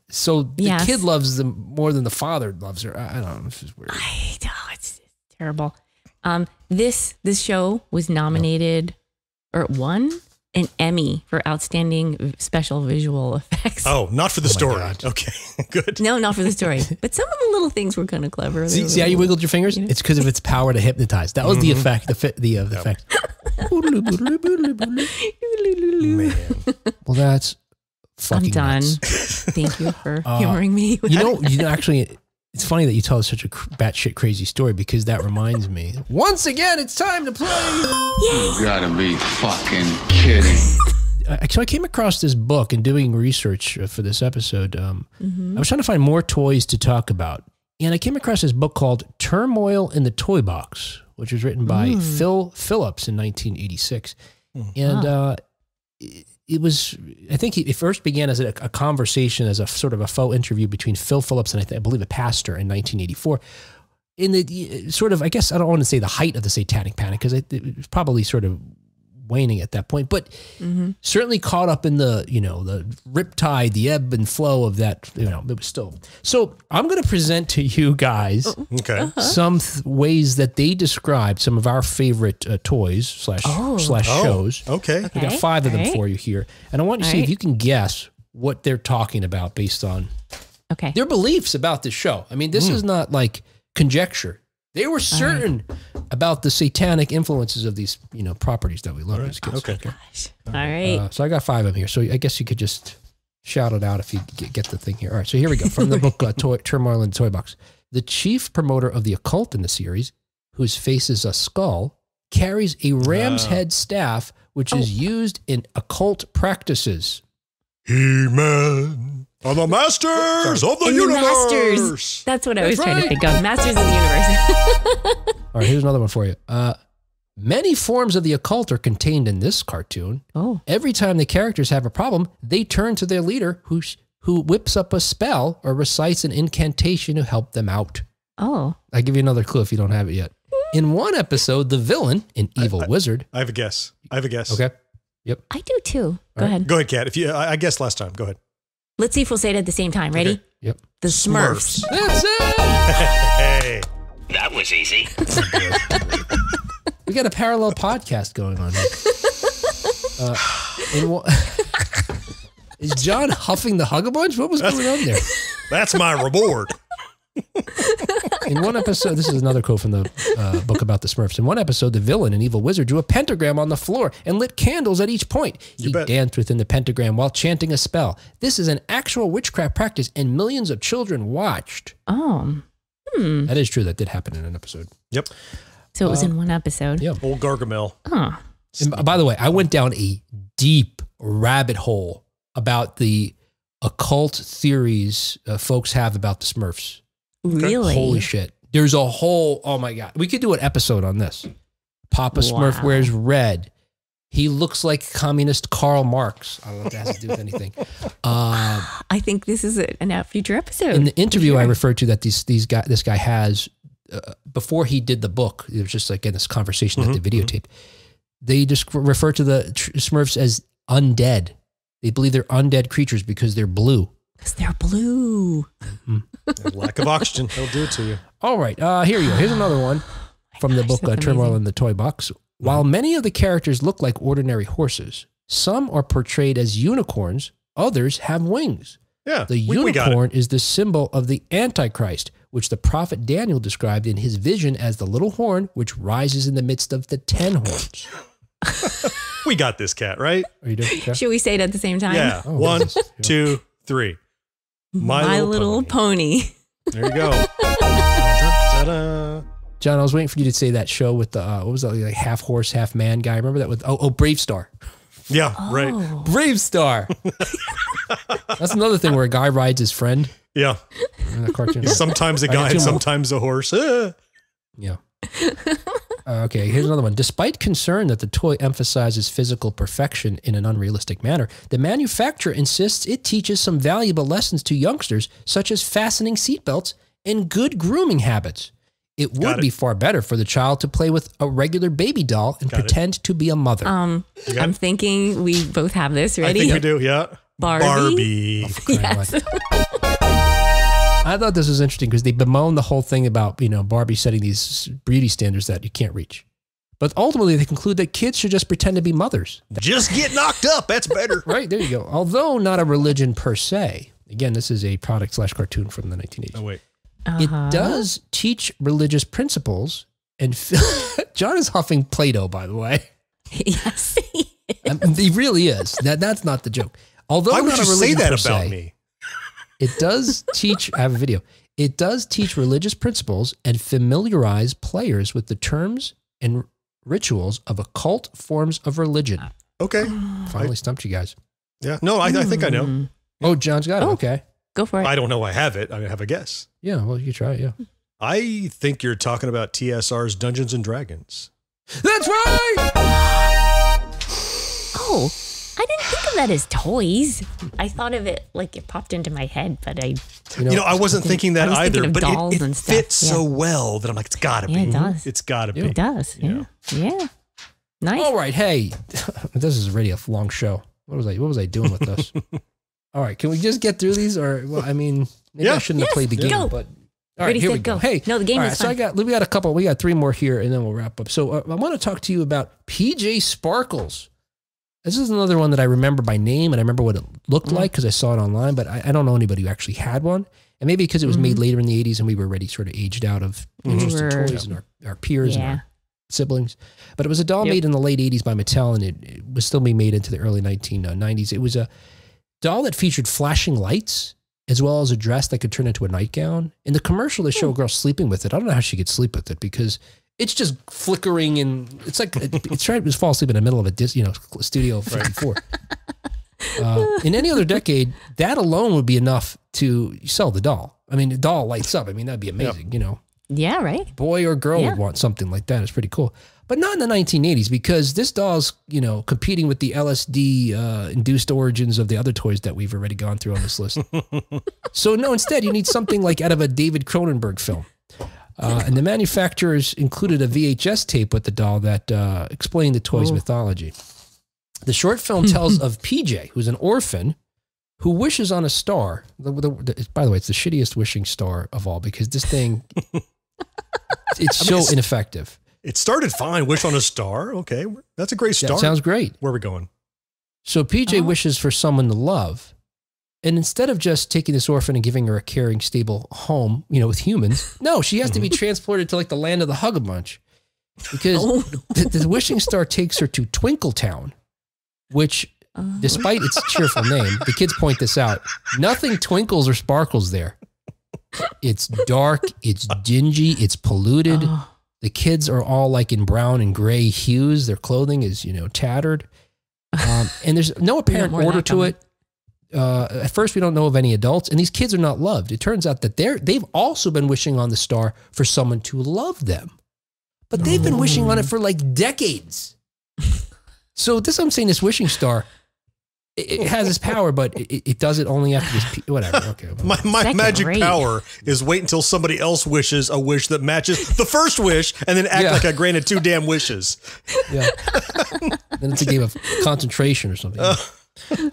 [SPEAKER 2] So the
[SPEAKER 4] Yes.
[SPEAKER 2] kid loves them more than the father loves her. I, I don't know. This is weird.
[SPEAKER 4] I know it's terrible. Um, this this show was nominated or won an Emmy for outstanding special visual effects.
[SPEAKER 3] Oh, not for the
[SPEAKER 2] Oh
[SPEAKER 3] story. Okay, [laughs] good.
[SPEAKER 4] No, not for the story, [laughs] but some of the little things were kind of clever.
[SPEAKER 2] See, see how you wiggled your fingers? It's because of its power to hypnotize. That was the effect. The fit. The, uh, the effect. [laughs]
[SPEAKER 3] Man,
[SPEAKER 2] Well, that's
[SPEAKER 4] I'm done.
[SPEAKER 2] nuts. [laughs]
[SPEAKER 4] Thank you for
[SPEAKER 2] Uh,
[SPEAKER 4] humoring me. with
[SPEAKER 2] You
[SPEAKER 4] that.
[SPEAKER 2] know, you know, [laughs] actually, it's funny that you tell such a cr- batshit crazy story because that reminds me. Once again, it's time to play. [gasps]
[SPEAKER 9] You gotta be fucking kidding.
[SPEAKER 2] I- So I came across this book and doing research uh, for this episode. Um, I was trying to find more toys to talk about, and I came across this book called "Turmoil in the Toy Box," which was written by Phil Phillips in 1986, and uh, it, was. I think it first began as a, a conversation, as a sort of a faux interview between Phil Phillips and I, I believe a pastor in 1984. in the sort of, I guess I don't want to say the height of the satanic panic because it, it was probably sort of waning at that point, but certainly caught up in the, you know, the riptide, the ebb and flow of that, you know, it was still. So I'm going to present to you guys
[SPEAKER 3] Okay.
[SPEAKER 2] some th- ways that they described some of our favorite uh, toys slash slash
[SPEAKER 3] Oh,
[SPEAKER 2] shows.
[SPEAKER 3] Okay.
[SPEAKER 2] I got five of them
[SPEAKER 4] alright.
[SPEAKER 2] for you here, and I want you to
[SPEAKER 4] All
[SPEAKER 2] see if you can guess what they're talking about based on
[SPEAKER 4] Okay.
[SPEAKER 2] their beliefs about this show. I mean, this
[SPEAKER 3] Hmm.
[SPEAKER 2] is not like conjecture. They were certain about the satanic influences of these, you know, properties that we love as kids.
[SPEAKER 3] Okay.
[SPEAKER 4] All right.
[SPEAKER 2] Uh, so I got five of them here. So I guess you could just shout it out if you get, get the thing here. All right. So here we go from the [laughs] book uh, Toy, Turmoil in the Toy Box. The chief promoter of the occult in the series, whose face is a skull, carries a ram's
[SPEAKER 3] Ah.
[SPEAKER 2] head staff, which is used in occult practices.
[SPEAKER 3] He-Man are the masters of the
[SPEAKER 4] And the
[SPEAKER 3] universe.
[SPEAKER 4] Masters. That's what I was
[SPEAKER 2] That's
[SPEAKER 4] trying to think of. Masters of the Universe. [laughs]
[SPEAKER 2] All right. Here's another one for you. Uh, many forms of the occult are contained in this cartoon.
[SPEAKER 4] oh.
[SPEAKER 2] Every time the characters have a problem, they turn to their leader who, who whips up a spell or recites an incantation to help them out.
[SPEAKER 4] Oh.
[SPEAKER 2] I'll give you another clue if you don't have it yet. In one episode, the villain, an evil wizard.
[SPEAKER 3] I have a guess. I have a guess.
[SPEAKER 2] Okay. Yep.
[SPEAKER 4] I do too. Go
[SPEAKER 2] All right.
[SPEAKER 4] ahead.
[SPEAKER 3] Go ahead, Kat. If you, I, I guessed last time. Go ahead.
[SPEAKER 4] Let's see if we'll say it at the same time. Ready?
[SPEAKER 3] Okay.
[SPEAKER 2] Yep.
[SPEAKER 4] The Smurfs.
[SPEAKER 2] That's it.
[SPEAKER 3] Hey.
[SPEAKER 7] That was easy. [laughs]
[SPEAKER 2] We got a parallel podcast going on here. [laughs] Uh, in one, [laughs] is Jon huffing the Hugga Bunch? What was going on there?
[SPEAKER 3] That's my reward.
[SPEAKER 2] In one episode, this is another quote from the uh, book about the Smurfs. In one episode, the villain, an evil wizard, drew a pentagram on the floor and lit candles at each point. He
[SPEAKER 3] bet.
[SPEAKER 2] danced within the pentagram while chanting a spell. This is an actual witchcraft practice, and millions of children watched.
[SPEAKER 4] Oh. Hmm.
[SPEAKER 2] That is true. That did happen in an episode.
[SPEAKER 3] Yep.
[SPEAKER 4] So it was in one episode.
[SPEAKER 2] yeah.
[SPEAKER 3] Old Gargamel.
[SPEAKER 4] Oh.
[SPEAKER 2] And by the way, I went down a deep rabbit hole about the occult theories uh, folks have about the Smurfs.
[SPEAKER 4] Really?
[SPEAKER 2] Holy shit. There's a whole, oh my God. We could do an episode on this. Papa Smurf
[SPEAKER 4] Wow.
[SPEAKER 2] wears red. He looks like communist Karl Marx. I don't know if that has to do with anything. [laughs] Uh,
[SPEAKER 4] I think this is a, a future episode.
[SPEAKER 2] in the interview I referred to that these these guy this guy has uh, before he did the book, it was just like in this conversation
[SPEAKER 3] Mm-hmm,
[SPEAKER 2] that they videotape. They just refer to the tr- Smurfs as undead. They believe they're undead creatures because they're blue.
[SPEAKER 4] Because they're blue.
[SPEAKER 3] Lack of oxygen. They'll do it to you.
[SPEAKER 2] All right, uh, here you go. Here's another one from the
[SPEAKER 4] gosh,
[SPEAKER 2] book uh, Turmoil in the Toy Box. While many of the characters look like ordinary horses, some are portrayed as unicorns. Others have wings.
[SPEAKER 3] Yeah.
[SPEAKER 2] The
[SPEAKER 3] we, we got it.
[SPEAKER 2] unicorn is the symbol of the Antichrist, which the prophet Daniel described in his vision as the little horn which rises in the midst of the ten horns. [laughs]
[SPEAKER 3] We got this, Kat, right?
[SPEAKER 2] Are you doing?
[SPEAKER 4] Should we say it at the same time?
[SPEAKER 3] Yeah.
[SPEAKER 2] Oh,
[SPEAKER 3] One,
[SPEAKER 2] goodness. Yeah.
[SPEAKER 3] two, three.
[SPEAKER 4] My,
[SPEAKER 3] My
[SPEAKER 4] little,
[SPEAKER 3] Little
[SPEAKER 4] pony.
[SPEAKER 3] There you go. [laughs] Ta-da.
[SPEAKER 2] Jon, I was waiting for you to say that show with the uh, what was that like half horse, half man guy? Remember that with oh oh BraveStarr.
[SPEAKER 3] Yeah, right.
[SPEAKER 4] Oh.
[SPEAKER 2] BraveStarr. [laughs] That's another thing where a guy rides his friend
[SPEAKER 3] Yeah.
[SPEAKER 2] in the cartoon.
[SPEAKER 3] Sometimes a guy,
[SPEAKER 2] two
[SPEAKER 3] and
[SPEAKER 2] more.
[SPEAKER 3] sometimes a horse. Ah. [laughs]
[SPEAKER 2] Yeah. Uh, okay, here's another one. Despite concern that the toy emphasizes physical perfection in an unrealistic manner, the manufacturer insists it teaches some valuable lessons to youngsters, such as fastening seatbelts and good grooming habits. It would
[SPEAKER 3] it.
[SPEAKER 2] be far better for the child to play with a regular baby doll and
[SPEAKER 3] Got it.
[SPEAKER 2] pretend to be a mother.
[SPEAKER 4] Um, I'm
[SPEAKER 3] it?
[SPEAKER 4] thinking we both have this
[SPEAKER 3] I
[SPEAKER 4] ready.
[SPEAKER 3] think we do. Yeah.
[SPEAKER 4] Barbie?
[SPEAKER 3] Barbie.
[SPEAKER 2] Crying
[SPEAKER 4] Yes. [laughs]
[SPEAKER 2] like- I thought this was interesting because they bemoan the whole thing about, you know, Barbie setting these beauty standards that you can't reach. But ultimately, they conclude that kids should just pretend to be mothers.
[SPEAKER 3] Just get knocked up. That's better. [laughs]
[SPEAKER 2] Right, there you go. Although not a religion per se. Again, this is a product slash cartoon from the 1980s.
[SPEAKER 3] Oh, wait.
[SPEAKER 4] Uh-huh.
[SPEAKER 2] It does teach religious principles. And [laughs] Jon is huffing Play Doh, by the way. [laughs]
[SPEAKER 4] yes.
[SPEAKER 2] Um, he really is. That, that's not the joke. Although
[SPEAKER 3] Why would
[SPEAKER 2] not
[SPEAKER 3] you
[SPEAKER 2] a
[SPEAKER 3] say that
[SPEAKER 2] per
[SPEAKER 3] about
[SPEAKER 2] se,
[SPEAKER 3] me?
[SPEAKER 2] It does teach, I have a video. It does teach religious principles and familiarize players with the terms and rituals of occult forms of religion.
[SPEAKER 3] Okay. [gasps]
[SPEAKER 2] Finally stumped you guys.
[SPEAKER 3] Yeah. No, I, I think I know.
[SPEAKER 4] Mm.
[SPEAKER 2] Oh, Jon's got it.
[SPEAKER 4] Oh.
[SPEAKER 2] Okay.
[SPEAKER 4] Go for it.
[SPEAKER 3] I don't know I have it. I have a guess.
[SPEAKER 2] Yeah, well, you try it. Yeah.
[SPEAKER 3] I think you're talking about TSR's Dungeons and Dragons.
[SPEAKER 2] That's right.
[SPEAKER 4] oh, I didn't think of that as toys. I thought of it like it popped into my head, but I
[SPEAKER 3] You know, I wasn't thinking that
[SPEAKER 4] I was
[SPEAKER 3] either,
[SPEAKER 4] thinking of
[SPEAKER 3] but
[SPEAKER 4] dolls
[SPEAKER 3] it, it
[SPEAKER 4] and stuff,
[SPEAKER 3] fits so well that I'm like, it's got to
[SPEAKER 4] Yeah,
[SPEAKER 3] be.
[SPEAKER 4] it does.
[SPEAKER 3] It's got to be.
[SPEAKER 4] it does. Yeah. Yeah. Nice.
[SPEAKER 2] All right, hey, [laughs] this is already a long show. What was I? What was I doing with this? [laughs] All right, can we just get through these? Or well, I mean, maybe I shouldn't have played the game,
[SPEAKER 4] go.
[SPEAKER 2] but. All right,
[SPEAKER 4] Ready,
[SPEAKER 2] here
[SPEAKER 4] set,
[SPEAKER 2] we go.
[SPEAKER 4] go.
[SPEAKER 2] Hey,
[SPEAKER 4] No, the game
[SPEAKER 2] all
[SPEAKER 4] is
[SPEAKER 2] right, so I got we got a couple. We got three more here, and then we'll wrap up. So uh, I want to talk to you about PJ Sparkles. This is another one that I remember by name, and I remember what it looked
[SPEAKER 4] Mm-hmm.
[SPEAKER 2] like because I saw it online. But I, I don't know anybody who actually had one, and maybe because it was made mm-hmm. later in the '80s, and we were already sort of aged out of interest in toys and our, our peers and our siblings. But it was a doll
[SPEAKER 4] Yep.
[SPEAKER 2] made in the late 80s by Mattel, and it, it was still being made into the early 1990s. Uh, it was a doll that featured flashing lights as well as a dress that could turn into a nightgown. In the commercial, they hmm. show a girl sleeping with it. I don't know how she could sleep with it because it's just flickering and it's like it's trying to fall asleep in the middle of a dis, you know Studio 54. [laughs] Uh, in any other decade, that alone would be enough to sell the doll. I mean, the doll lights up. I mean, that'd be amazing, you know
[SPEAKER 4] Yeah, right.
[SPEAKER 2] boy or girl
[SPEAKER 4] Yeah.
[SPEAKER 2] would want something like that. It's pretty cool. But not in the 1980s because this doll's, you know, competing with the LSD uh, induced origins of the other toys that we've already gone through on this list. [laughs] so no, instead you need something like out of a David Cronenberg film. Uh, and the manufacturers included a VHS tape with the doll that uh, explained the toy's mythology. The short film tells of [laughs] PJ, who's an orphan who wishes on a star. The, the, the- by the way, it's the shittiest wishing star of all because this thing, [laughs] it's so
[SPEAKER 3] it's-
[SPEAKER 2] ineffective.
[SPEAKER 3] It started fine. Wish on a star. Okay. That's a great start.
[SPEAKER 2] sounds great.
[SPEAKER 3] Where are we going?
[SPEAKER 2] So PJ
[SPEAKER 4] Oh.
[SPEAKER 2] wishes for someone to love. And instead of just taking this orphan and giving her a caring, stable home, you know, with humans, [laughs] no, she has to be transported to like the land of the Hugga Bunch. Because [laughs]
[SPEAKER 4] Oh,
[SPEAKER 2] the, the wishing star takes her to Twinkletown, which, despite its cheerful name, the kids point this out. Nothing twinkles or sparkles there. It's dark, it's dingy, it's polluted.
[SPEAKER 4] Oh.
[SPEAKER 2] The kids are all like in brown and gray hues. Their clothing is, you know, tattered. Um, and there's no [laughs] apparent order to
[SPEAKER 4] coming.
[SPEAKER 2] it. Uh, at first, we don't know of any adults, and these kids are not loved. It turns out that they're they've also been wishing on the star for someone to love them, but they've been wishing on it for like decades. [laughs] So this, I'm saying, this wishing star, it, it has its power, but it, it does it only after this. Pe- whatever. Okay. [laughs]
[SPEAKER 3] My, my
[SPEAKER 4] Second
[SPEAKER 3] magic
[SPEAKER 4] rate.
[SPEAKER 3] power is wait until somebody else wishes a wish that matches the first wish and then act
[SPEAKER 2] Yeah.
[SPEAKER 3] like I granted two damn wishes.
[SPEAKER 2] Yeah. then it's a game of concentration or something.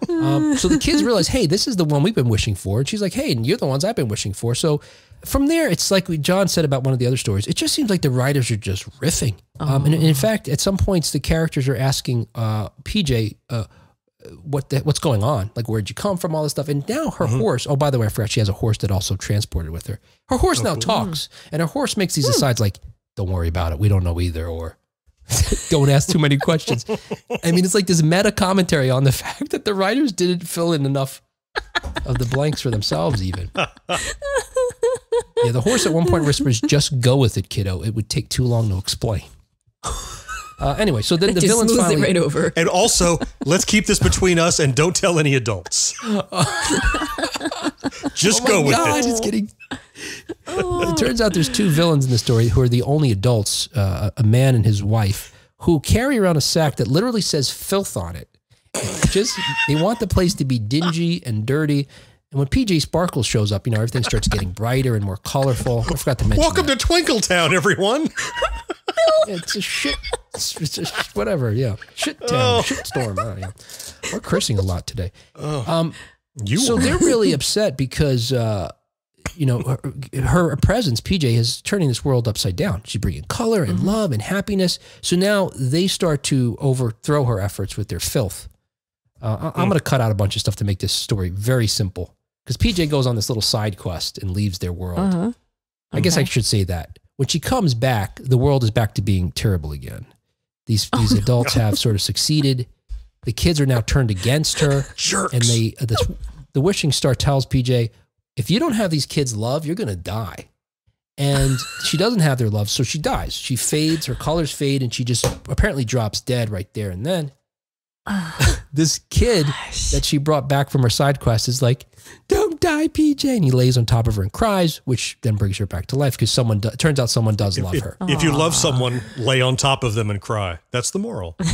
[SPEAKER 2] Um, so the kids realize, hey, this is the one we've been wishing for. And she's like, hey, and you're the ones I've been wishing for. So from there, it's like Jon said about one of the other stories. It just seems like the writers are just riffing. Um, and in fact, at some points, the characters are asking uh, PJ, uh, what the, what's going on? Like, where'd you come from? All this stuff. And now her horse. Oh, by the way, I forgot she has a horse that also transported with her. Her horse now talks, and her horse makes these asides like, "Don't worry about it. We don't know either," or [laughs] "Don't ask too many questions." I mean, it's like this meta commentary on the [laughs] fact that the writers didn't fill in enough of the blanks for themselves, even. Yeah, the horse at one point whispers, "Just go with it, kiddo. It would take too long to explain." Uh, anyway, so then the [laughs]
[SPEAKER 4] just
[SPEAKER 2] villains finally
[SPEAKER 4] it right over.
[SPEAKER 3] And also, let's keep this between us and don't tell any adults. Just go with
[SPEAKER 2] Oh God,
[SPEAKER 3] it.
[SPEAKER 2] just kidding. It turns out there's two villains in the story who are the only adults, uh, a man and his wife, who carry around a sack that literally says filth on it. Just they want the place to be dingy and dirty. And when PJ Sparkle shows up, you know, everything starts getting brighter and more colorful. I forgot to mention.
[SPEAKER 3] Welcome
[SPEAKER 2] that.
[SPEAKER 3] to Twinkletown, everyone.
[SPEAKER 2] Yeah, it's a shit. It's, it's whatever. Yeah, shit town, shit storm. I don't. We're cursing a lot today. Um,
[SPEAKER 3] You
[SPEAKER 2] so
[SPEAKER 3] are.
[SPEAKER 2] they're [laughs] really upset because uh, you know her, her presence, PJ, is turning this world upside down. She's bringing color and love and happiness. So now they start to overthrow her efforts with their filth. Uh, I'm going to cut out a bunch of stuff to make this story very simple because PJ goes on this little side quest and leaves their world.
[SPEAKER 4] Uh-huh.
[SPEAKER 2] I guess I should say that when she comes back, the world is back to being terrible again. These these adults have sort of succeeded. The kids are now turned against her, [laughs]
[SPEAKER 3] Jerks.
[SPEAKER 2] and they uh, this, the wishing star tells PJ, if you don't have these kids' love, you're gonna die. And she doesn't have their love, so she dies. She fades, her colors fade, and she just apparently drops dead right there and then. [sighs] this kid that she brought back from her side quest is like, "Don't die, PJ," and he lays on top of her and cries, which then brings her back to life because someone do- turns out someone does love
[SPEAKER 3] if,
[SPEAKER 2] her.
[SPEAKER 3] if you love someone, lay on top of them and cry. That's the moral. [laughs]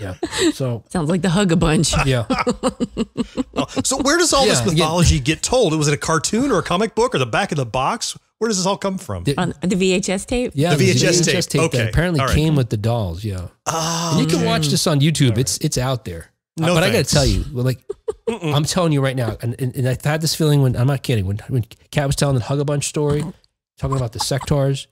[SPEAKER 2] Yeah. [laughs] So
[SPEAKER 4] Sounds like the Hugga Bunch. [laughs]
[SPEAKER 2] yeah.
[SPEAKER 3] Oh, so where does all this
[SPEAKER 2] Yeah, yeah.
[SPEAKER 3] mythology get told? Was it a cartoon or a comic book or the back of the box? Where does this all come from?
[SPEAKER 2] The-
[SPEAKER 4] On the VHS tape.
[SPEAKER 2] Yeah,
[SPEAKER 3] The
[SPEAKER 2] it was
[SPEAKER 3] VHS tape. Okay.
[SPEAKER 2] that apparently
[SPEAKER 3] All right.
[SPEAKER 2] came with the dolls. Yeah,
[SPEAKER 3] Oh,
[SPEAKER 2] and you can watch this on YouTube. It's it's out there.
[SPEAKER 3] No
[SPEAKER 2] but I got to tell you, well, like [laughs] I'm telling you right now, and, and, and I've had this feeling when I'm not kidding. When when Kat was telling the Hugga Bunch story, uh-huh. talking about the Sectaurs,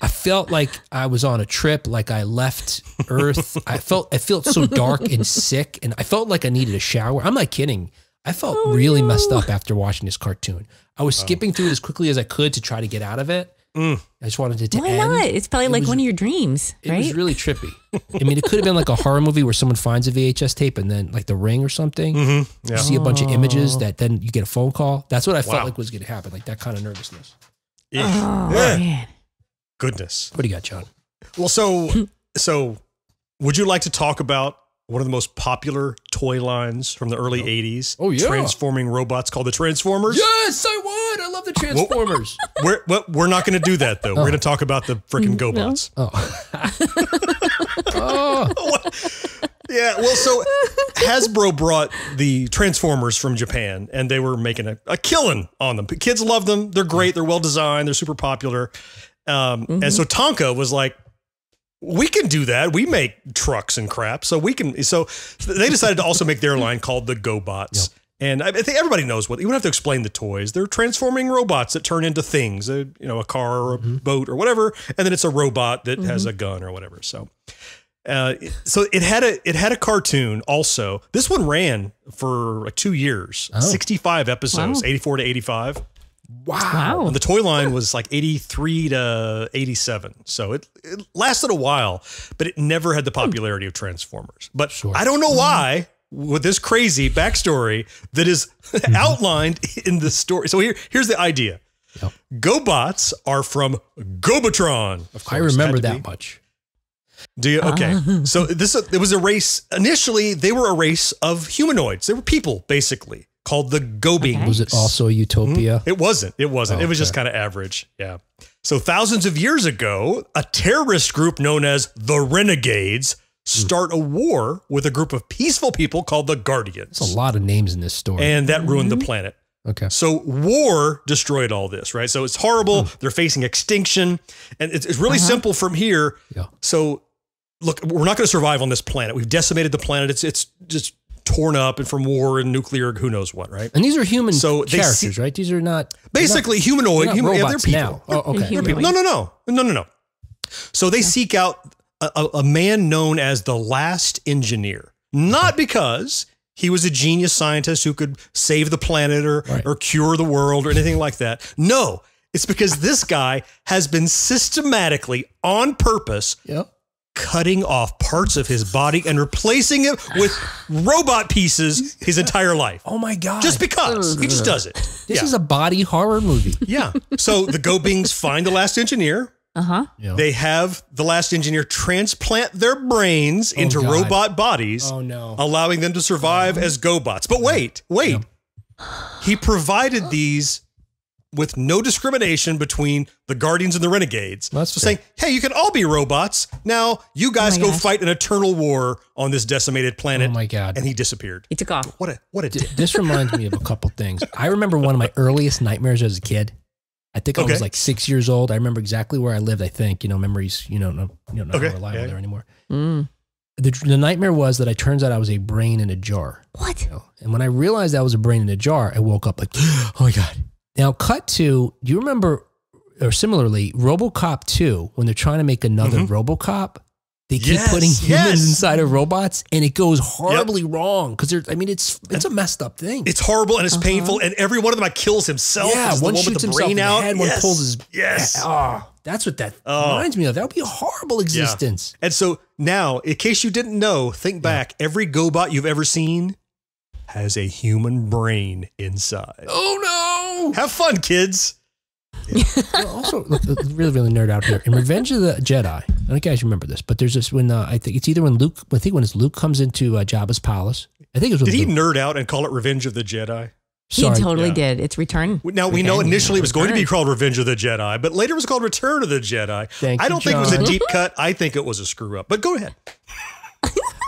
[SPEAKER 2] I felt like I was on a trip, like I left Earth. I felt I felt so dark and sick, and I felt like I needed a shower. I'm not kidding. I felt
[SPEAKER 4] Oh,
[SPEAKER 2] really
[SPEAKER 4] no.
[SPEAKER 2] messed up after watching this cartoon. I was skipping through it as quickly as I could to try to get out of it.
[SPEAKER 3] Mm.
[SPEAKER 2] I just wanted it to
[SPEAKER 4] Why
[SPEAKER 2] end.
[SPEAKER 4] not? It's probably
[SPEAKER 2] It
[SPEAKER 4] like
[SPEAKER 2] was-
[SPEAKER 4] one of your dreams,
[SPEAKER 2] It was really trippy. [laughs] I mean, it could have been like a horror movie where someone finds a VHS tape and then like The Ring or something.
[SPEAKER 3] Mhm.
[SPEAKER 2] You see a bunch of images that then you get a phone call. That's what I felt like was going to happen, like that kind of nervousness.
[SPEAKER 3] Yeah.
[SPEAKER 4] oh,
[SPEAKER 3] Yeah.
[SPEAKER 4] man.
[SPEAKER 3] Goodness.
[SPEAKER 2] What do you got, Jon?
[SPEAKER 3] Well, so [laughs] so would you like to talk about one of the most popular toy lines from the early 80s?
[SPEAKER 2] Oh, yeah.
[SPEAKER 3] Transforming robots called the Transformers?
[SPEAKER 2] Yes, I would. I love the Transformers. [laughs]
[SPEAKER 3] We're, well, we're not going to do that, though. We're
[SPEAKER 2] Oh.
[SPEAKER 3] going to talk about the freaking
[SPEAKER 4] Mm, no.
[SPEAKER 3] GoBots.
[SPEAKER 2] oh. [laughs] oh,
[SPEAKER 3] Yeah, well, so Hasbro brought the Transformers from Japan, and they were making a, a killing on them. Kids love them. They're great. They're well designed. They're super popular. Um, And so Tonka was like, "We can do that. We make trucks and crap, so we can." So they decided to also make their [laughs] line called the GoBots. And I think everybody knows what you don't have to explain the toys. They're transforming robots that turn into things, a, you know, a car or a boat or whatever, and then it's a robot that has a gun or whatever. So uh, so it had a it had a cartoon also. This one ran for like two years,
[SPEAKER 2] Oh.
[SPEAKER 3] sixty five episodes,
[SPEAKER 4] Wow.
[SPEAKER 3] eighty four to eighty five.
[SPEAKER 4] Wow.
[SPEAKER 3] And the toy line was like eighty three to eighty seven. So it, it lasted a while, but it never had the popularity of Transformers. But
[SPEAKER 2] Sure.
[SPEAKER 3] I don't know why. With this crazy backstory that is mm-hmm. outlined in the story. So here, here's the idea.
[SPEAKER 2] Yep.
[SPEAKER 3] GoBots are from GoBotron. Of course, I remember
[SPEAKER 2] that
[SPEAKER 3] be.
[SPEAKER 2] much.
[SPEAKER 3] Do you? Okay. Ah. so this it was a race. Initially, they were a race of humanoids. They were people, basically, called the Gobing.
[SPEAKER 4] Okay.
[SPEAKER 2] Was it also a utopia? Mm-hmm.
[SPEAKER 3] It wasn't. It wasn't.
[SPEAKER 2] Oh,
[SPEAKER 3] it was just kind of average. Yeah. So thousands of years ago, a terrorist group known as the Renegades start a war with a group of peaceful people called the Guardians.
[SPEAKER 2] There's a lot of names in this story.
[SPEAKER 3] And that ruined the mm-hmm. planet.
[SPEAKER 2] okay.
[SPEAKER 3] So war destroyed all this, right? So it's horrible. Hmm. They're facing extinction, and it's, it's really uh-huh. simple from here.
[SPEAKER 2] Yeah.
[SPEAKER 3] So look, we're not going to survive on this planet. We've decimated the planet. It's it's just torn up and from war and nuclear, who knows what, right?
[SPEAKER 2] And these are human
[SPEAKER 3] So
[SPEAKER 2] characters,
[SPEAKER 3] see-
[SPEAKER 2] right? These are not
[SPEAKER 3] Basically,
[SPEAKER 2] not-
[SPEAKER 3] humanoid.
[SPEAKER 2] they're not
[SPEAKER 3] human, yeah, they're
[SPEAKER 2] robots
[SPEAKER 3] people.
[SPEAKER 2] now. Oh, okay.
[SPEAKER 4] They're
[SPEAKER 3] They're people. No, no, no, no, no, no. So they seek out a, a, a man known as the last engineer, not because he was a genius scientist who could save the planet or,
[SPEAKER 2] Right.
[SPEAKER 3] or cure the world or anything like that. No, it's because this guy has been systematically, on purpose,
[SPEAKER 2] Yep.
[SPEAKER 3] Cutting off parts of his body and replacing it with robot pieces his entire life.
[SPEAKER 2] Oh my god.
[SPEAKER 3] Just because. He just does it.
[SPEAKER 2] this
[SPEAKER 3] yeah.
[SPEAKER 2] is a body horror movie.
[SPEAKER 3] yeah. So the Gobings find the last engineer.
[SPEAKER 4] Uh huh.
[SPEAKER 2] Yeah.
[SPEAKER 3] They have the last engineer transplant their brains into
[SPEAKER 2] God.
[SPEAKER 3] robot bodies,
[SPEAKER 2] oh no.
[SPEAKER 3] allowing them to survive as GoBots. But wait, wait. He provided these with no discrimination between the Guardians and the Renegades.
[SPEAKER 2] That's
[SPEAKER 3] so
[SPEAKER 2] fair.
[SPEAKER 3] saying, hey, you can all be robots. Now you guys
[SPEAKER 4] Oh
[SPEAKER 3] go
[SPEAKER 4] gosh.
[SPEAKER 3] fight an eternal war on this decimated planet.
[SPEAKER 2] Oh my god.
[SPEAKER 3] And he disappeared.
[SPEAKER 4] He took off.
[SPEAKER 3] What a what a
[SPEAKER 2] D-
[SPEAKER 3] dick.
[SPEAKER 2] this reminds me of a couple [laughs] things. I remember one of my earliest nightmares as a kid. I think I was like six years old. I remember exactly where I lived. I think you know memories. You know, no, you know, not
[SPEAKER 3] Okay.
[SPEAKER 2] reliable
[SPEAKER 3] Yeah.
[SPEAKER 2] there anymore.
[SPEAKER 4] Mm.
[SPEAKER 2] The, the nightmare was that I turns out I was a brain in a jar.
[SPEAKER 4] What?
[SPEAKER 2] you know? And when I realized I was a brain in a jar, I woke up like, [gasps] oh my god. Now, cut to. Do you remember, or similarly, RoboCop two when they're trying to make another mm-hmm. RoboCop? They keep
[SPEAKER 3] Yes,
[SPEAKER 2] putting humans
[SPEAKER 3] yes.
[SPEAKER 2] inside of robots, and it goes horribly wrong because they're. I mean, it's it's a messed up thing.
[SPEAKER 3] It's horrible and it's uh-huh. painful, and every one of them like, kills himself.
[SPEAKER 2] Yeah,
[SPEAKER 3] It's the
[SPEAKER 2] one
[SPEAKER 3] with
[SPEAKER 2] shoots
[SPEAKER 3] the
[SPEAKER 2] himself
[SPEAKER 3] brain
[SPEAKER 2] in the
[SPEAKER 3] out.
[SPEAKER 2] head, one pulls his-
[SPEAKER 3] yes.
[SPEAKER 2] Oh, [laughs] that's what that
[SPEAKER 3] Oh.
[SPEAKER 2] reminds me of. That would be a horrible existence.
[SPEAKER 3] And so now, in case you didn't know, think back. Every GoBot you've ever seen has a human brain inside.
[SPEAKER 2] Oh no!
[SPEAKER 3] Have fun, kids.
[SPEAKER 2] no! Well, also, look, look, really, really nerd out here. In Revenge of the Jedi, I don't know if you guys remember this, but there's this when uh, I think it's either when Luke, I think when it's Luke comes into uh, Jabba's palace. I think it was with
[SPEAKER 3] Did he nerd out and call it Revenge of the Jedi?
[SPEAKER 2] Sorry.
[SPEAKER 4] he totally
[SPEAKER 3] Yeah.
[SPEAKER 4] did. It's return.
[SPEAKER 3] Now we know initially it was going to be called Revenge of the Jedi, but later it was called Return of the Jedi.
[SPEAKER 2] Thank
[SPEAKER 3] I don't think it was a deep cut. I think it was a screw up. But go ahead. [laughs]